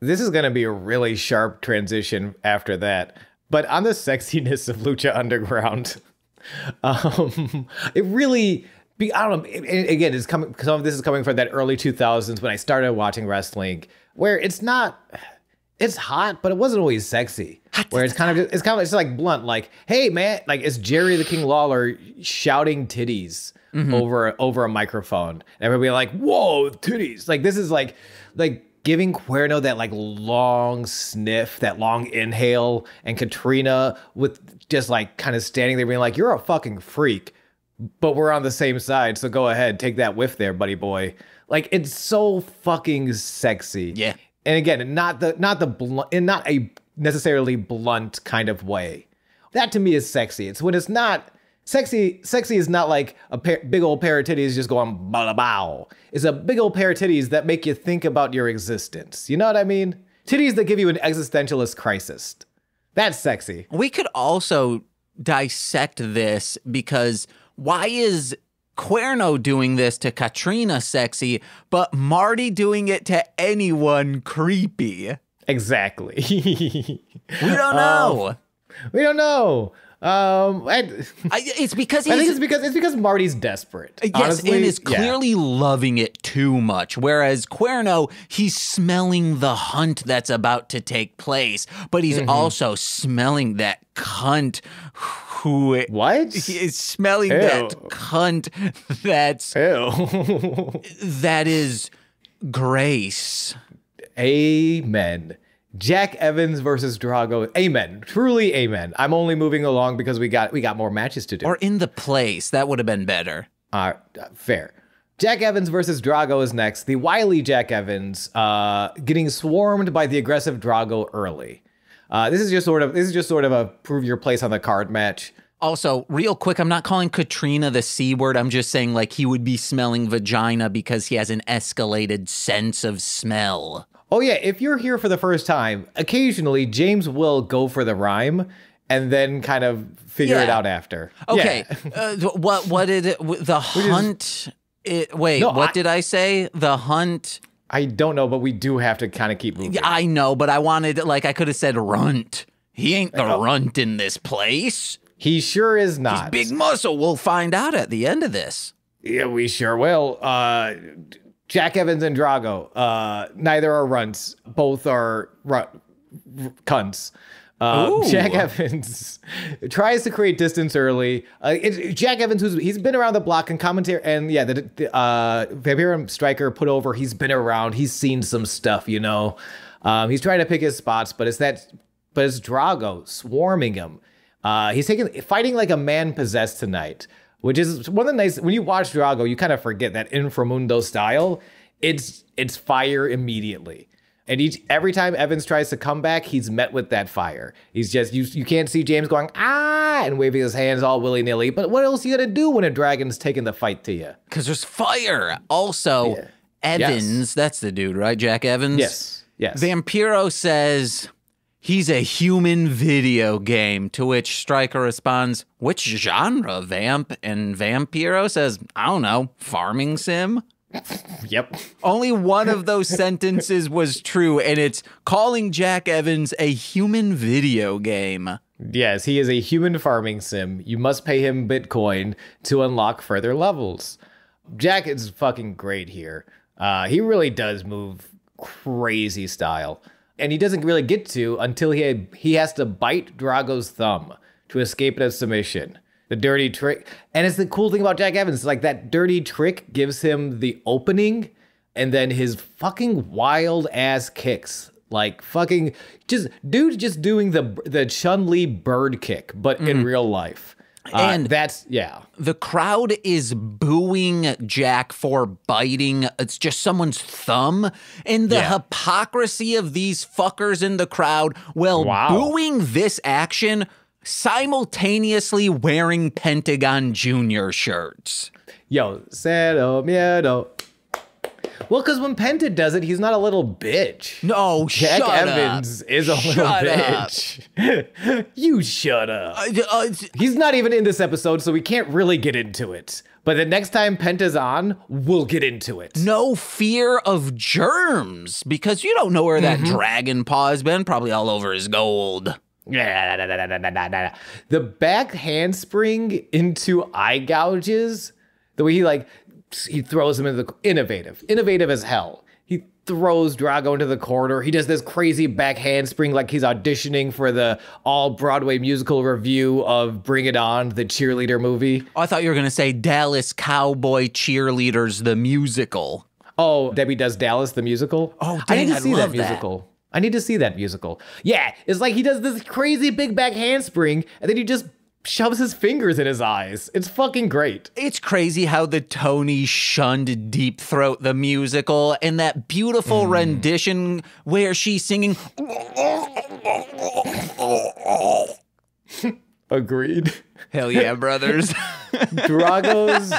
This is going to be a really sharp transition after that. But on the sexiness of Lucha Underground, um, it really, be, I don't know. again, it's coming. Some of this is coming from that early 2000s when I started watching wrestling, where it's not. it's hot, but it wasn't always sexy. Where it's kind of it's kind of it's like blunt, like, hey man, like it's Jerry the King Lawler shouting titties over over a microphone. And everybody like, whoa, titties. Like this is like like giving Cuerno that like long sniff, that long inhale, and Catrina with just like kind of standing there being like, You're a fucking freak, but we're on the same side, so go ahead, take that whiff there, buddy boy. Like it's so fucking sexy. Yeah. and again not the not the blunt in not a necessarily blunt kind of way. That to me is sexy. It's when it's not sexy sexy is not like a pair, big old pair of titties just going blah bow it's a big old pair of titties that make you think about your existence. You know what i mean? Titties that give you an existentialist crisis. That's sexy. We could also dissect this because why is Cuerno doing this to Catrina sexy, but Marty doing it to anyone creepy? exactly We don't know. we don't know um I, I, it's because I think he's it's because it's because marty's desperate Yes, Honestly, and is yeah. clearly loving it too much. Whereas Cuerno, he's smelling the hunt that's about to take place, but he's Mm-hmm. also smelling that cunt who what he is smelling that cunt that's Ew. that is Grace. Amen. Jack Evans versus Drago. Amen. Truly amen. I'm only moving along because we got we got more matches to do. Or in the place. That would have been better. Uh, fair. Jack Evans versus Drago is next. The wily Jack Evans uh, getting swarmed by the aggressive Drago early. Uh, this is just sort of this is just sort of a prove your place on the card match. Also, real quick, I'm not calling Catrina the C word. I'm just saying, like, he would be smelling vagina because he has an escalated sense of smell. Oh yeah, if you're here for the first time, occasionally James will go for the rhyme and then kind of figure it out after. Okay. Yeah. uh, what what did it, w- the hunt? It, wait, No, what I- did I say? The hunt. I don't know, but we do have to kind of keep moving. I know, but I wanted like I could have said runt. He ain't the runt in this place. He sure is not. Big muscle. We'll find out at the end of this. Yeah, we sure will. Uh, Jack Evans and Drago. Uh, neither are runts. Both are run- r- cunts. Ooh. Jack Evans tries to create distance early. Uh, it's Jack Evans, who's he's been around the block and commentary, and yeah, the, the uh, Vampirium Striker put over. He's been around. He's seen some stuff, you know. Um, he's trying to pick his spots, but it's that, but it's Drago swarming him. Uh, he's taking fighting like a man possessed tonight, which is one of the nice. When you watch Drago, you kind of forget that Inframundo style. It's it's fire immediately, and each every time Evans tries to come back, he's met with that fire. He's just you you can't see James going ah and waving his hands all willy nilly. But what else are you gonna do when a dragon's taking the fight to you? Because there's fire. Also, Yeah. Evans, that's the dude, right? Jack Evans? Yes, yes. Vampiro says he's a human video game, to which Striker responds, Which genre, Vamp? And Vampiro says, I don't know, farming sim? Yep. Only one of those sentences was true, and it's calling Jack Evans a human video game. Yes, he is a human farming sim. You must pay him Bitcoin to unlock further levels. Jack is fucking great here. Uh, he really does move crazy style, and he doesn't really get to until he he has to bite Drago's thumb to escape a submission. The dirty trick, and it's the cool thing about Jack Evans, like that dirty trick gives him the opening, and then his fucking wild ass kicks like fucking just dude just doing the the Chun Li bird kick, but in real life. Uh, And- that's yeah. The crowd is booing Jack for biting. It's just someone's thumb. And the Yeah. hypocrisy of these fuckers in the crowd, well, Wow. booing this action simultaneously wearing Pentagon Junior shirts. Yo, cero miedo. Well, because when Penta does it, he's not a little bitch. No, Jack shut Evans up. is a little Shut up. bitch. you shut up. Uh, uh, He's not even in this episode, so we can't really get into it. But the next time Penta's on, we'll get into it. no fear of germs because you don't know where that dragon paw has been. Probably all over his gold. The back handspring into eye gouges, the way he like he throws him into the innovative, innovative as hell. He throws Drago into the corner. He does this crazy back handspring like he's auditioning for the all Broadway musical review of Bring It On, the cheerleader movie. Oh, I thought you were going to say Dallas Cowboy Cheerleaders, the musical. Oh, Debbie Does Dallas, the musical? Oh, I need dang, to I'd see that musical. that. I need to see that musical. Yeah, it's like he does this crazy big back handspring and then he just shoves his fingers in his eyes. It's fucking great. It's crazy how the Tony shunned Deep Throat the musical and that beautiful Mm. rendition where she's singing. Agreed. Hell yeah, brothers. Drago's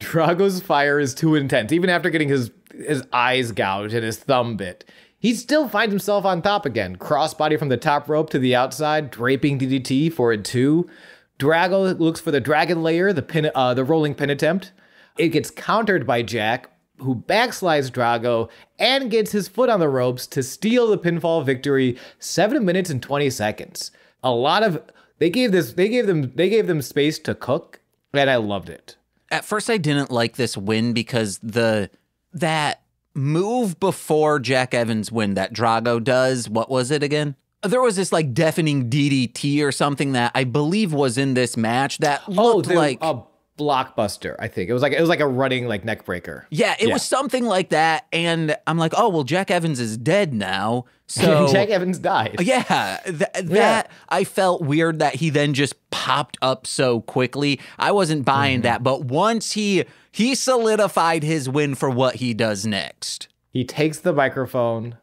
Drago's fire is too intense. Even after getting his his eyes gouged and his thumb bit, he still finds himself on top again. Crossbody from the top rope to the outside, draping DDT for a two. Drago looks for the dragon layer, the pin, uh, the rolling pin attempt. It gets countered by Jack, who backslides Drago and gets his foot on the ropes to steal the pinfall victory. Seven minutes and twenty seconds. A lot of they gave this they gave them they gave them space to cook, and I loved it. At first, I didn't like this win because the that move before Jack Evans win that Drago does. What was it again? There was this like deafening DDT or something that I believe was in this match that oh, looked the- like a blockbuster. I think it was like it was like a running like neck breaker. Yeah, it was something like that. And I'm like, oh, well, Jack Evans is dead now. So, Jack Evans died. yeah, th- that I felt weird that he then just popped up so quickly. I wasn't buying mm-hmm. that. But once he he solidified his win for what he does next. He takes the microphone,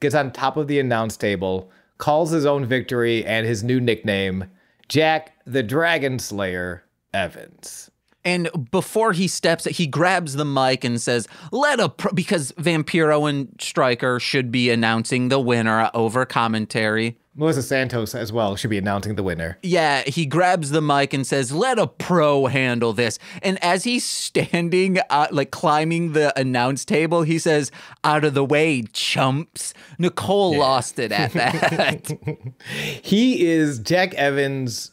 gets on top of the announce table, calls his own victory and his new nickname, Jack the Dragon Slayer Evans. And before he steps, he grabs the mic and says, "Let a pro-, because Vampiro and Striker should be announcing the winner over commentary." Melissa Santos as well should be announcing the winner. Yeah, he grabs the mic and says, "Let a pro handle this." And as he's standing, uh, like climbing the announce table, he says, "Out of the way, chumps." Nicole lost it at that. He is Jack Evans.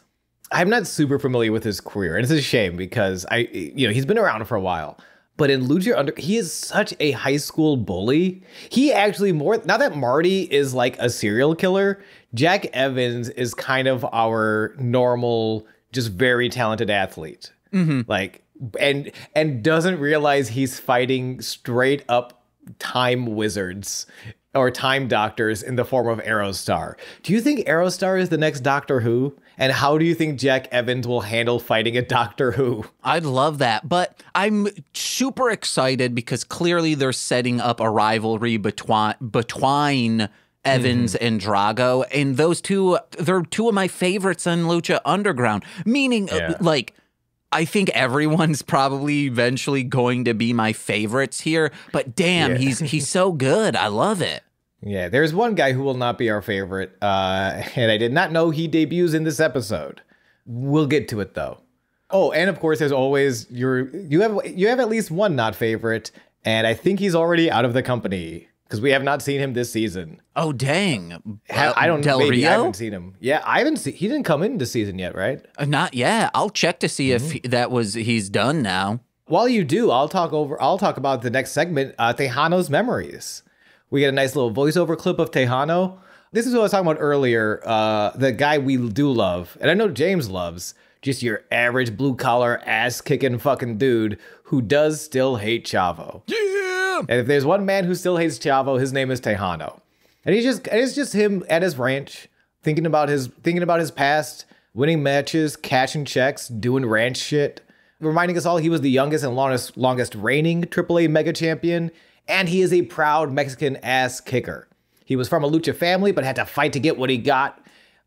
I'm not super familiar with his career, and it's a shame because I, you know, he's been around for a while. But in Lucha Under, he is such a high school bully. He actually more now that Marty is like a serial killer. Jack Evans is kind of our normal, just very talented athlete. Mm-hmm. Like, and and doesn't realize he's fighting straight up time wizards or time doctors in the form of Aerostar. Do you think Aerostar is the next Doctor Who? And how do you think Jack Evans will handle fighting a Doctor Who? I'd love that, but I'm super excited because clearly they're setting up a rivalry between between Evans and Drago, and those two they're two of my favorites on Lucha Underground. Meaning, uh, Yeah. like. I think everyone's probably eventually going to be my favorites here, but damn, Yeah. he's he's so good. I love it. Yeah, there's one guy who will not be our favorite, uh, and I did not know he debuts in this episode. We'll get to it though. Oh, and of course, there's always your you have you have at least one not favorite, and I think he's already out of the company because we have not seen him this season. Oh dang! Ha- I don't Del maybe I Rio? haven't seen him. Yeah, I haven't seen. He didn't come into season yet, right? Uh, Not yet. I'll check to see Mm-hmm. if he- that was he's done now. While you do, I'll talk over. I'll talk about the next segment, uh, Texano's memories. We get a nice little voiceover clip of Texano. This is what I was talking about earlier. Uh, the guy we do love, and I know James loves, just your average blue collar ass kicking fucking dude who does still hate Chavo. Yeah. And if there's one man who still hates Chavo, his name is Texano. And he's just and it's just him at his ranch, thinking about his thinking about his past, winning matches, cashing checks, doing ranch shit, reminding us all he was the youngest and longest longest reigning AAA mega champion, and he is a proud Mexican ass kicker. He was from a lucha family, but had to fight to get what he got.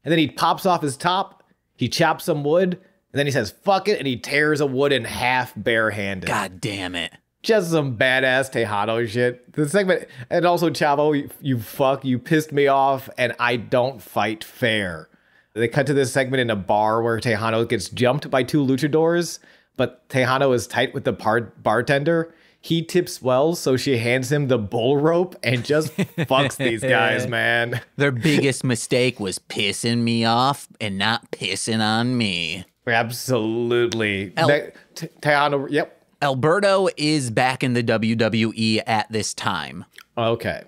And then he pops off his top, he chops some wood, and then he says, fuck it, and he tears a wood in half barehanded God damn it. just some badass Texano shit. The segment, and also Chavo, you, you fuck, you pissed me off, and I don't fight fair. They cut to this segment in a bar where Texano gets jumped by two luchadors, but Texano is tight with the bar- bartender. He tips well, so she hands him the bull rope and just fucks these guys, man. Their biggest mistake was pissing me off and not pissing on me. Absolutely. El- yep. Alberto is back in the WWE at this time. Okay.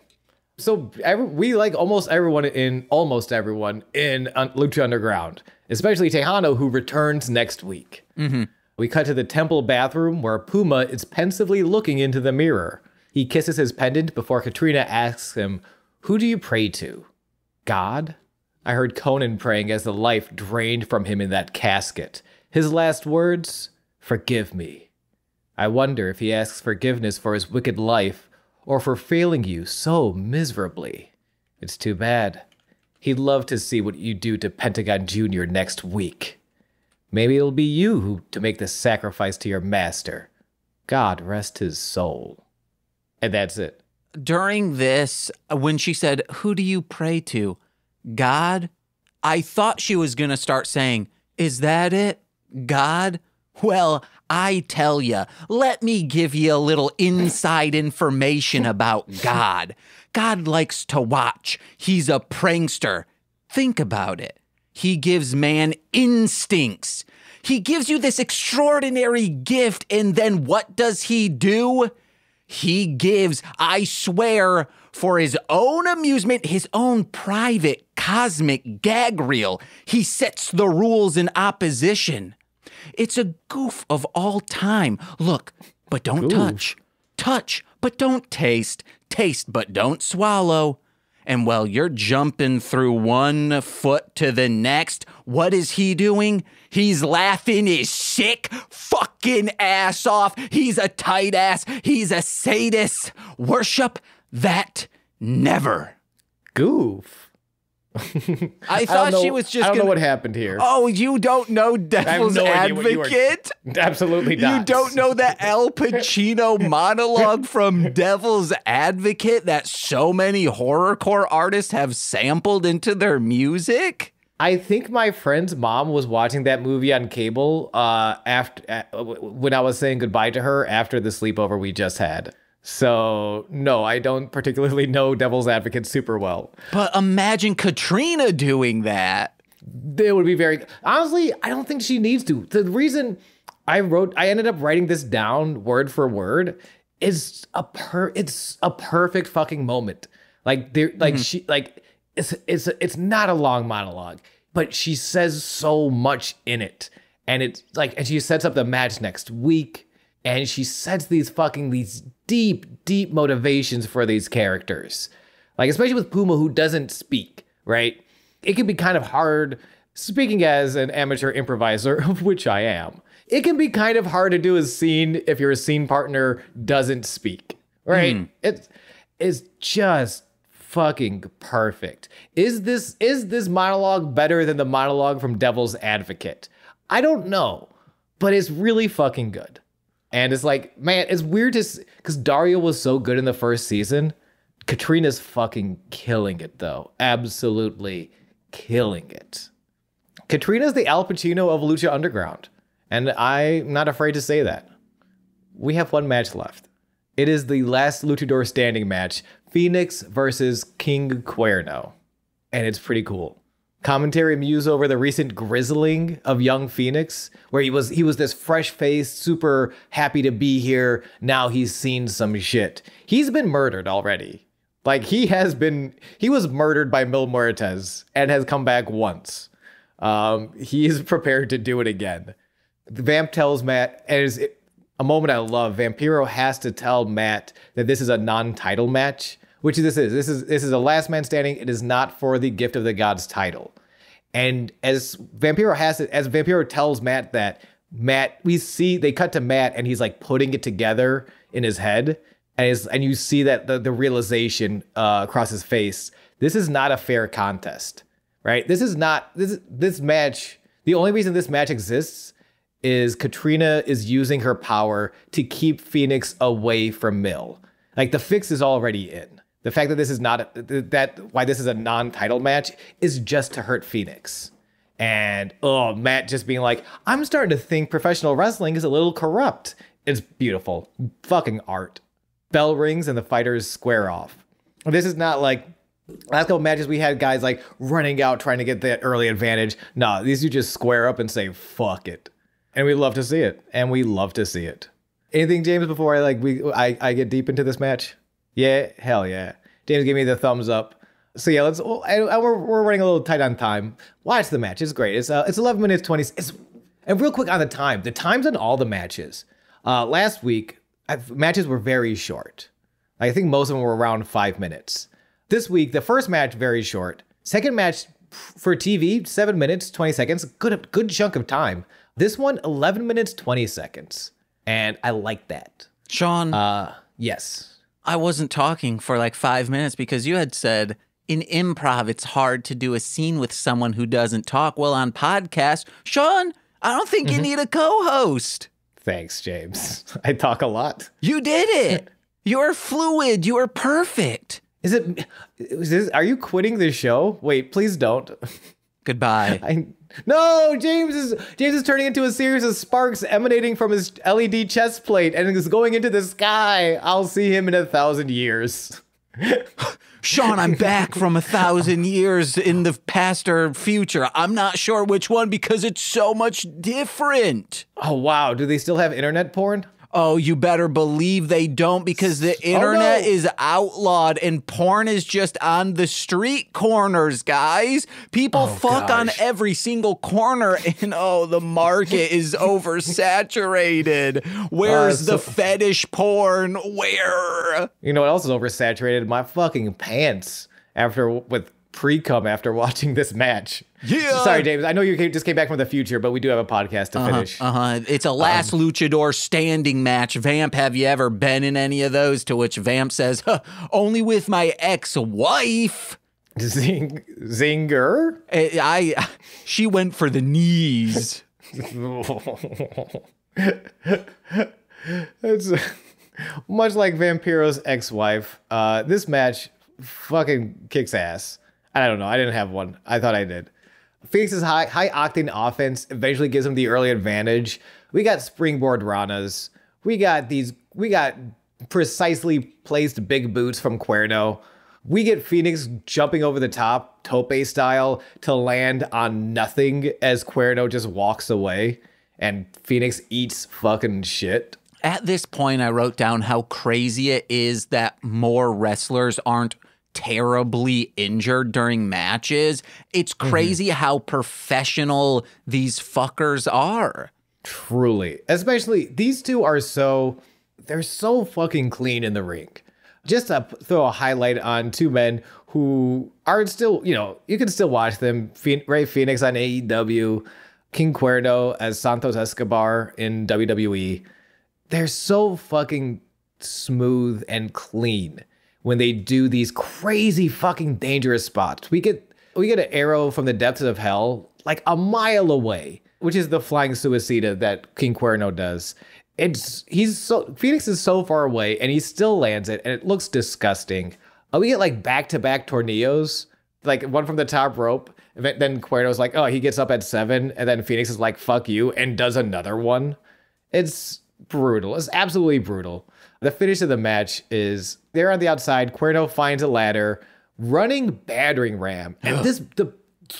So every, we like almost everyone in almost everyone in Lucha Underground, especially Texano, who returns next week. Mm-hmm. We cut to the temple bathroom where Puma is pensively looking into the mirror. He kisses his pendant before Catrina asks him, "Who do you pray to? God?" I heard Konnan praying as the life drained from him in that casket. His last words, "Forgive me." I wonder if he asks forgiveness for his wicked life or for failing you so miserably. It's too bad. He'd love to see what you do to Pentagon Jr. next week. Maybe it'll be you who to make the sacrifice to your master. God rest his soul. And that's it. During this, uh, when she said, Who do you pray to? God? I thought she was going to start saying, Is that it? God? Well, I tell ya, let me give you a little inside information about God. God likes to watch. He's a prankster. Think about it. He gives man instincts. He gives you this extraordinary gift, and then what does he do? He gives, I swear, for his own amusement, his own private cosmic gag reel. He sets the rules in opposition. It's a goof of all time. Look, but don't touch. Touch, but don't taste. Taste, but don't swallow. And while you're jumping through one foot to the next, what is he doing? He's laughing his sick fucking ass off. He's a tight ass. He's a sadist. Worship that never. Goof. I I thought don't she know- was I just don't gonna. know what happened here. Oh, you don't know Devil's no idea what you were- Advocate? Absolutely not. You don't know that Al Pacino monologue from Devil's Advocate that so many horrorcore artists have sampled into their music? I think my friend's mom was watching that movie on cable uh, after uh, when I was saying goodbye to her after the sleepover we just had. So no, I don't particularly know Devil's Advocate super well. But imagine Catrina doing that. It would be very honestly. I don't think she needs to. The reason I wrote, I ended up writing this down word for word, is a per. It's a perfect fucking moment. Like there, like mm-hmm. she, like it's it's it's not a long monologue, but she says so much in it, and it's like, and she sets up the match next week, and she sets these fucking these deep, deep motivations for these characters, like especially with Puma who doesn't speak, right? it can be kind of hard speaking as an amateur improviser of which i am it can be kind of hard to do a scene if your scene partner doesn't speak right? Hmm. It's it's just fucking perfect. Is this is this monologue better than the monologue from devil's advocate? I don't know but it's really fucking good and it's like man it's weird to because dario was so good in the first season Catrina's fucking killing it though. Absolutely killing it. Catrina's the Al Pacino of Lucha Underground. And I'm not afraid to say that. We have one match left. It is the last luchador standing match Fénix versus King Cuerno. And it's pretty cool. Commentary muse over the recent grizzling of young Fénix, where he was he was this fresh faced, super happy to be here. Now he's seen some shit. He's been murdered already. Like he has been he was murdered by Mil Muertes and has come back once. Um, he is prepared to do it again. Vamp tells Matt, and it's a moment I love. Vampiro has to tell Matt that this is a non-title match, which this is. This is this is a last man standing. It is not for the gift of the gods title. And as Vampiro has to, as Vampiro tells Matt that Matt, we see they cut to Matt and he's like putting it together in his head, and and you see that the the realization uh, across his face. This is not a fair contest, right? This is not this this match. The only reason this match exists is Catrina is using her power to keep Fénix away from Mil. Like the fix is already in. The fact that this is not that why this is a non-title match is just to hurt Fénix. And oh, Matt just being like, I'm starting to think professional wrestling is a little corrupt. It's beautiful. Fucking art. Bell rings and the fighters square off. This is not like last couple matches we had guys like running out trying to get that early advantage. No, these you just square up and say, fuck it. And we love to see it. And we love to see it. Anything, James, before I like we I, I get deep into this match? Yeah, hell yeah. James gave me the thumbs up. So yeah, let's. Well, I, I, we're, we're running a little tight on time. Watch the match. It's great. It's uh, it's 11 minutes 20. It's and real quick on the time. The times on all the matches. Uh, last week I've, matches were very short. I think most of them were around five minutes. This week the first match very short. Second match for TV seven minutes 20 seconds. Good good chunk of time. This one 11 minutes 20 seconds, and I like that. Sean, Uh, yes. I wasn't talking for like five minutes because you had said in improv it's hard to do a scene with someone who doesn't talk. Well, on podcast, Sean, I don't think you mm-hmm. need a co-host. Thanks, James. I talk a lot. You did it. You're fluid. You are perfect. Is it? Is this, are you quitting the show? Wait, please don't. Goodbye. I no. James is James is turning into a series of sparks emanating from his LED chest plate and is going into the sky. I'll see him in a thousand years. Sean, I'm back from a thousand years in the past or future. I'm not sure which one because it's so much different. Oh wow, do they still have internet porn? Oh, you better believe they don't because the internet no. is outlawed and porn is just on the street corners, guys. People fuck on every single corner and oh, the market is oversaturated. Where's Uh, the fetish porn? Where? You know what else is oversaturated? My fucking pants after with pre cum after watching this match. Yeah. Sorry, James. I know you came, just came back from the future, but we do have a podcast to finish. Uh huh. It's a last Um, luchador standing match. Vamp, have you ever been in any of those? To which Vamp says, huh, only with my ex wife. Zing, zinger. I, I, she went for the knees. it's much like Vampiro's ex-wife. Uh, this match fucking kicks ass. I don't know. I didn't have one. I thought I did. Fénix's high high octane offense eventually gives him the early advantage. We got springboard ranas. We got these. We got precisely placed big boots from Cuerno. We get Fénix jumping over the top, tope style, to land on nothing as Cuerno just walks away and Fénix eats fucking shit. At this point, I wrote down how crazy it is that more wrestlers aren't terribly injured during matches. It's mm-hmm. crazy how professional these fuckers are. Truly. Especially these two are so they're so fucking clean in the ring. Just to throw a highlight on two men who are still, you know, you can still watch them. Rey Fénix on AEW, King Cuerno as Santos Escobar in WWE. They're so fucking smooth and clean when they do these crazy fucking dangerous spots. We get we get an arrow from the depths of hell like a mile away, which is the flying suicida that King Cuerno does. It's he's so Fénix is so far away and he still lands it and it looks disgusting. Uh, we get like back to back tornillos, like one from the top rope. and then- Then Cuerno's like, oh, he gets up at seven, and then Fénix is like, fuck you, and does another one. It's brutal. It's absolutely brutal. The finish of the match is they're on the outside. Cuerno finds a ladder, running battering ram, and this the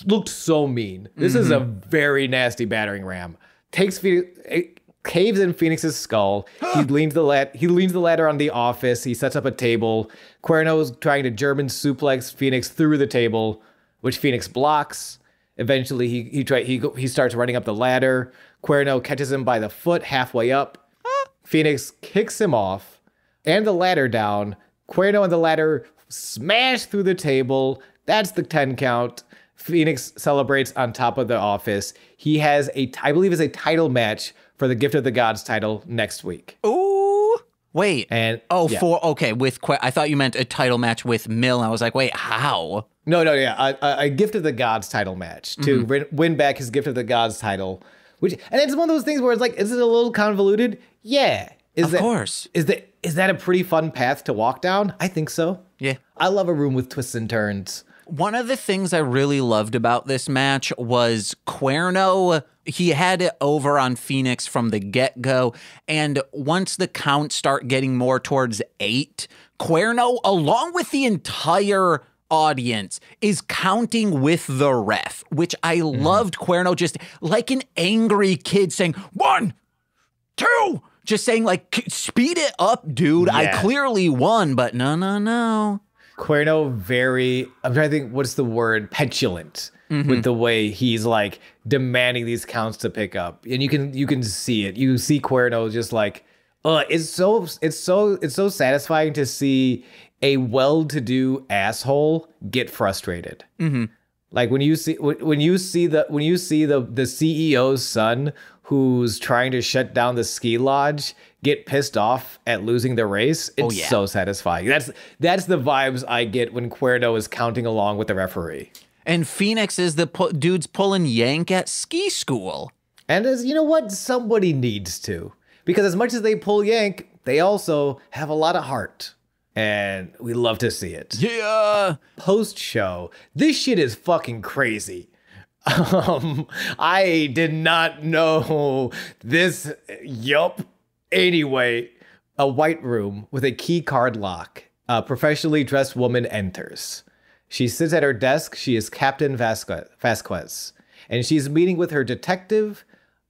looked so mean. This is a mm-hmm. very nasty battering ram. Takes Fénix, it eh, caves in Fénix's skull. he leans the lad, he leans the ladder on the office. He sets up a table. Cuerno is trying to German suplex Fénix through the table, which Fénix blocks. Eventually, he he try he he starts running up the ladder. Cuerno catches him by the foot halfway up. Fénix kicks him off and the ladder down. Cuerno and the ladder smash through the table. That's the 10 count. Fénix celebrates on top of the office. He has a, I believe, is a title match for the Gift of the Gods title next week. Ooh. Wait. And oh, yeah. for okay with que- I thought you meant a title match with Mil. I was like, wait, how? No, no, yeah, a, a, Gift of the Gods title match to Mm-hmm. win back his Gift of the Gods title. Which and it's one of those things where it's like, is it a little convoluted? Yeah. Is Of that, course. Is that is that a pretty fun path to walk down? I think so. Yeah. I love a room with twists and turns. One of the things I really loved about this match was Cuerno. He had it over on Fénix from the get go. And once the counts start getting more towards eight, Cuerno, along with the entire audience, is counting with the ref, which I loved Cuerno just like an angry kid saying, one, two, just saying like speed it up, dude. I clearly won, but no, no, no. Cuerno very I'm trying to think what's the word petulant with the way he's like demanding these counts to pick up. And you can you can see it. You see Cuerno just like uh it's so it's so it's so satisfying to see a well-to-do asshole get frustrated. Mm-hmm. Like when you see when you see the when you see the the CEO's son who's trying to shut down the ski lodge get pissed off at losing the race, it's oh, yeah. so satisfying. That's that's the vibes I get when Cuerno is counting along with the referee. And Fénix is the dudes pulling yank at ski school. And as you know what, somebody needs to. Because as much as they pull yank, they also have a lot of heart. And we love to see it. Yeah. post show. This shit is fucking crazy. Um, I did not know this. Yup. Anyway, a white room with a key card lock. A professionally dressed woman enters. She sits at her desk. She is Captain Vasquez, Vasquez, and she's meeting with her detective.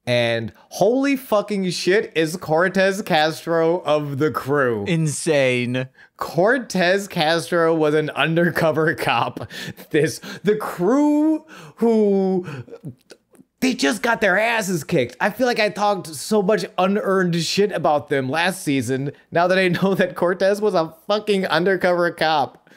And holy fucking shit is Cortez Castro of the crew. Insane. Cortez Castro was an undercover cop. This the crew who they just got their asses kicked. I feel like I talked so much unearned shit about them last season. Now that I know that Cortez was a fucking undercover cop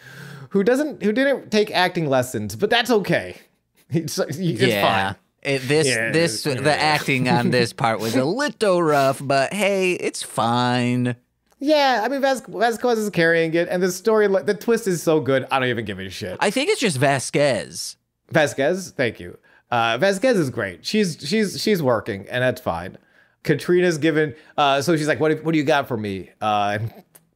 who doesn't who didn't take acting lessons, but that's okay. It's, it's yeah. fine. It, this Yeah, this yeah. the acting on this part was a little rough, but hey, it's fine. Yeah, I mean Vas- Vasquez is carrying it, and the story, the twist is so good. I don't even give a shit. I think it's just Vasquez. Vasquez, thank you. Uh, Vasquez is great. She's she's she's working, and that's fine. Catrina's given. Uh, so she's like, "What what do you got for me?" Uh, and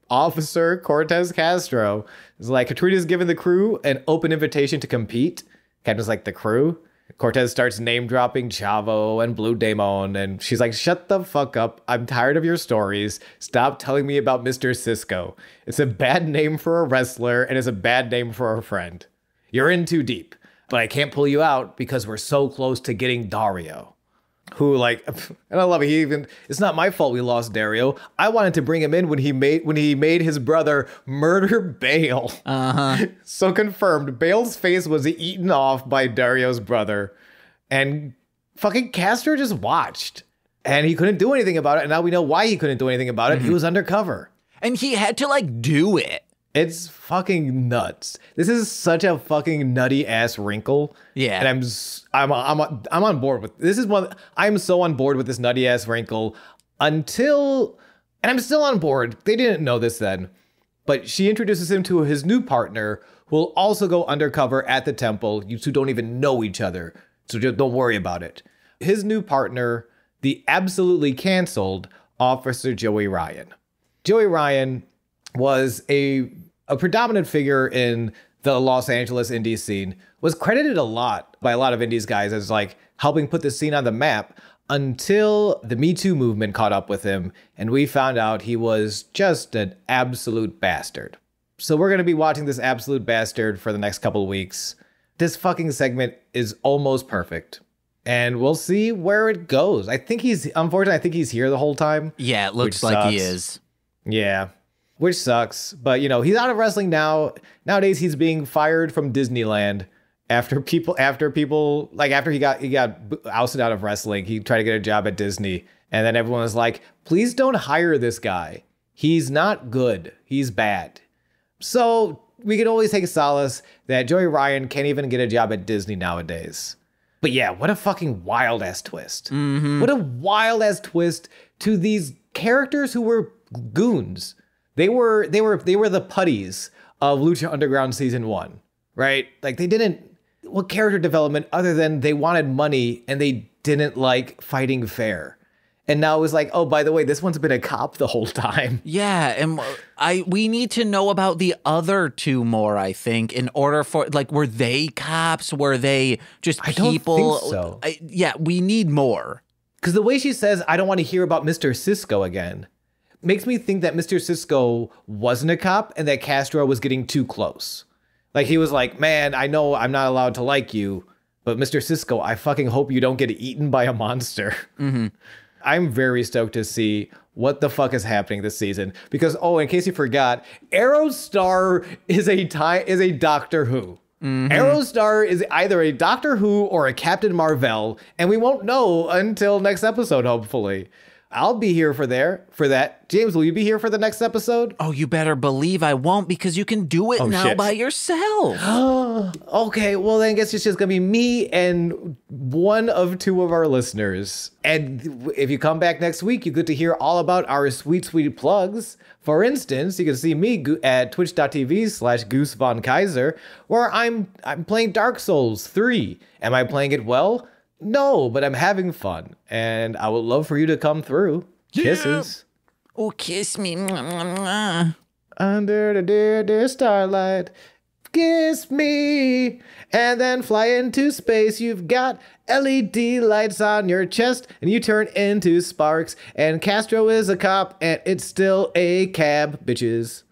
Officer Cortez Castro is like, "Catrina's given the crew an open invitation to compete." Captain's like, "The crew." Cortez starts name dropping Chavo and Blue Demon, and she's like, "Shut the fuck up! I'm tired of your stories. Stop telling me about Mr. Cisco. It's a bad name for a wrestler, and it's a bad name for a friend. You're in too deep, but I can't pull you out because we're so close to getting Dario." Who like, and I love it. He even it's not my fault we lost Dario. I wanted to bring him in when he made when he made his brother murder Bael. Uh huh. So confirmed, Bael's face was eaten off by Dario's brother, and fucking Castro just watched, and he couldn't do anything about it. And now we know why he couldn't do anything about it. He was undercover. and he had to like do it. It's fucking nuts. This is such a fucking nutty ass wrinkle. Yeah. and I'm I'm I'm I'm on board with this. Is one I'm so on board with this nutty ass wrinkle until, and I'm still on board. They didn't know this then, but she introduces him to his new partner, who will also go undercover at the temple. You two don't even know each other, so just don't worry about it. His new partner, the absolutely canceled Officer Joey Ryan. Joey Ryan was a a predominant figure in the Los Angeles indie scene, was credited a lot by a lot of indies guys as like helping put the scene on the map until the Me Too movement caught up with him and we found out he was just an absolute bastard. So we're going to be watching this absolute bastard for the next couple of weeks. This fucking segment is almost perfect. And we'll see where it goes. I think he's unfortunately I think he's here the whole time. Yeah, it looks like he is. Yeah. Which sucks. But you know, he's out of wrestling now. Nowadays he's being fired from Disneyland after people after people like after he got he got ousted out of wrestling, he tried to get a job at Disney. And then everyone was like, please don't hire this guy. He's not good. He's bad. So we can always take solace that Joey Ryan can't even get a job at Disney nowadays. But yeah, what a fucking wild ass twist. Mm-hmm. What a wild ass twist to these characters who were goons. They were they were they were the putties of Lucha Underground season 1, right? Like they didn't what character development other than they wanted money and they didn't like fighting fair. And now it was like, oh, by the way, this one's been a cop the whole time. Yeah, and I we need to know about the other two more. I think in order for like, were they cops? Were they just I don't think people? so. I- yeah, we need more. Because the way she says, I don't want to hear about Mr. Cisco again, makes me think that Mr. Cisco wasn't a cop and that Castro was getting too close. Like he was like, man, I know I'm not allowed to like you, but Mr. Cisco, I fucking hope you don't get eaten by a monster. Mm-hmm. I'm very stoked to see what the fuck is happening this season because oh, in case you forgot, Aerostar is a time is a Doctor Who. Mm-hmm. Aerostar is either a Doctor Who or a Captain Marvel, and we won't know until next episode, hopefully. I'll be here for there for that. James, will you be here for the next episode? Oh, you better believe I won't because you can do it oh, now shit. by yourself. Okay, well then I guess it's just gonna be me and one of two of our listeners. And if you come back next week, you get to hear all about our sweet, sweet plugs. For instance, you can see me at twitch.tv slash Goose Von Kaiser, where I'm I'm playing Dark Souls 3. Am I playing it well? No, but I'm having fun. And I would love for you to come through. Kisses. oh, kiss me. Under the dear, dear starlight, kiss me, and then fly into space. You've got LED lights on your chest, and you turn into sparks. And Castro is a cop, and it's still a cab, bitches.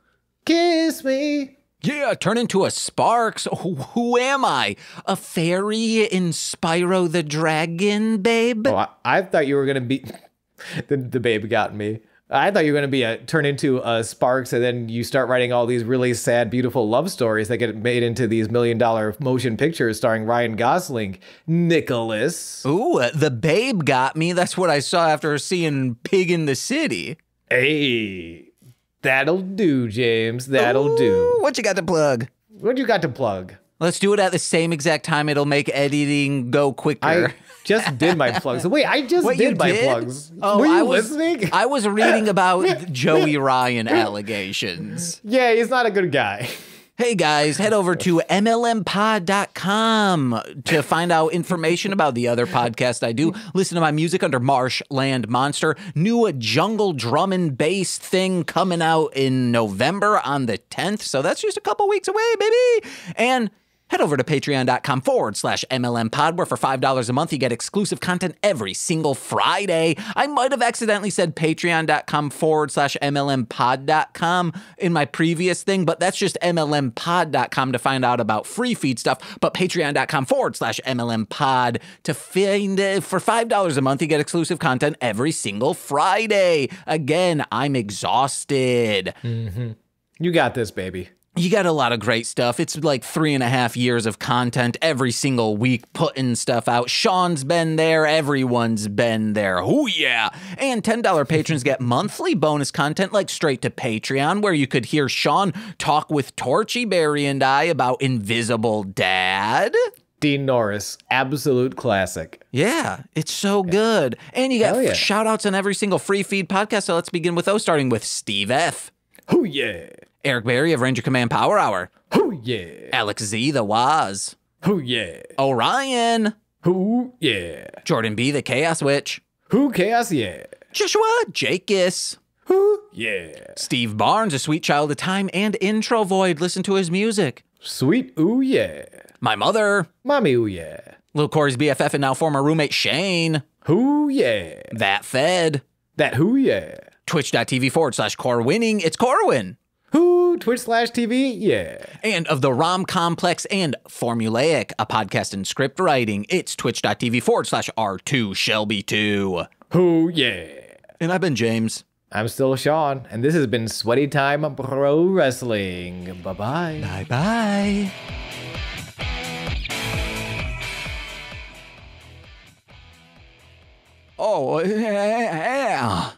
Kiss me. Yeah, turn into a Sparks. Who, who am I? A fairy in Spyro the Dragon, babe? Oh, I, I thought you were gonna be. the the babe got me. I thought you were gonna be a turn into a Sparks, and then you start writing all these really sad, beautiful love stories that get made into these million dollar motion pictures starring Ryan Gosling, Nicholas. Ooh, uh, the babe got me. That's what I saw after seeing Pig in the City. Hey, that'll do, James. That'll do. What you got to plug? What you got to plug? Let's do it at the same exact time. It'll make editing go quicker. I just did my plugs. Wait, I just What, did my did? plugs. Oh, Were you I was, listening? I was reading about Joey Ryan allegations. yeah, he's not a good guy. Hey guys, head over to MLMpod.com to find out information about the other podcast I do. Listen to my music under Marsh Land Monster. New a jungle drum and bass thing coming out in November on the 10th. So that's just a couple weeks away, baby. And head over to patreon.com forward slash MLM pod, where for $5 a month you get exclusive content every single Friday. I might have accidentally said patreon.com forward slash MLMpod.com in my previous thing, but that's just MLMpod.com to find out about free feed stuff. But patreon.com forward slash MLMpod to find it for $5 a month, you get exclusive content every single Friday. Again, I'm exhausted. Mm-hmm. You got this, baby. You got a lot of great stuff. It's like three and a half years of content every single week, putting stuff out. Sean's been there. Everyone's been there. Oh, yeah. And $10 patrons get monthly bonus content like straight to Patreon, where you could hear Sean talk with Torchy Berry and I about Invisible Dad. Dean Norris, absolute classic. Yeah, it's so good. And you got yeah. shout outs on every single free feed podcast. So let's begin with those, starting with Steve F., Oh yeah. Eric Berry of Ranger Command Power Hour, Oh yeah. Alex Z, the Waz. Oh yeah. Orion, Who yeah. Jordan B, the Chaos Witch, Who chaos yeah. Joshua Jakis, Who yeah. Steve Barnes, a sweet child of time, and Intro Void. Listen to his music. Sweet ooh yeah. My mother, Mommy ooh yeah. Lil Corey's BFF and now former roommate Shane, Who yeah. that fed, That who yeah. twitch.tv forward slash core winning. It's Corwin. Who Twitch slash TV yeah. And of the Rom Complex and Formulaic, a podcast in script writing, it's twitch.tv forward slash R2 Shelby 2. Who yeah. And I've been James. I'm still Sean, and this has been Sweaty Time Pro Wrestling. Bye bye. Bye bye. Oh, yeah.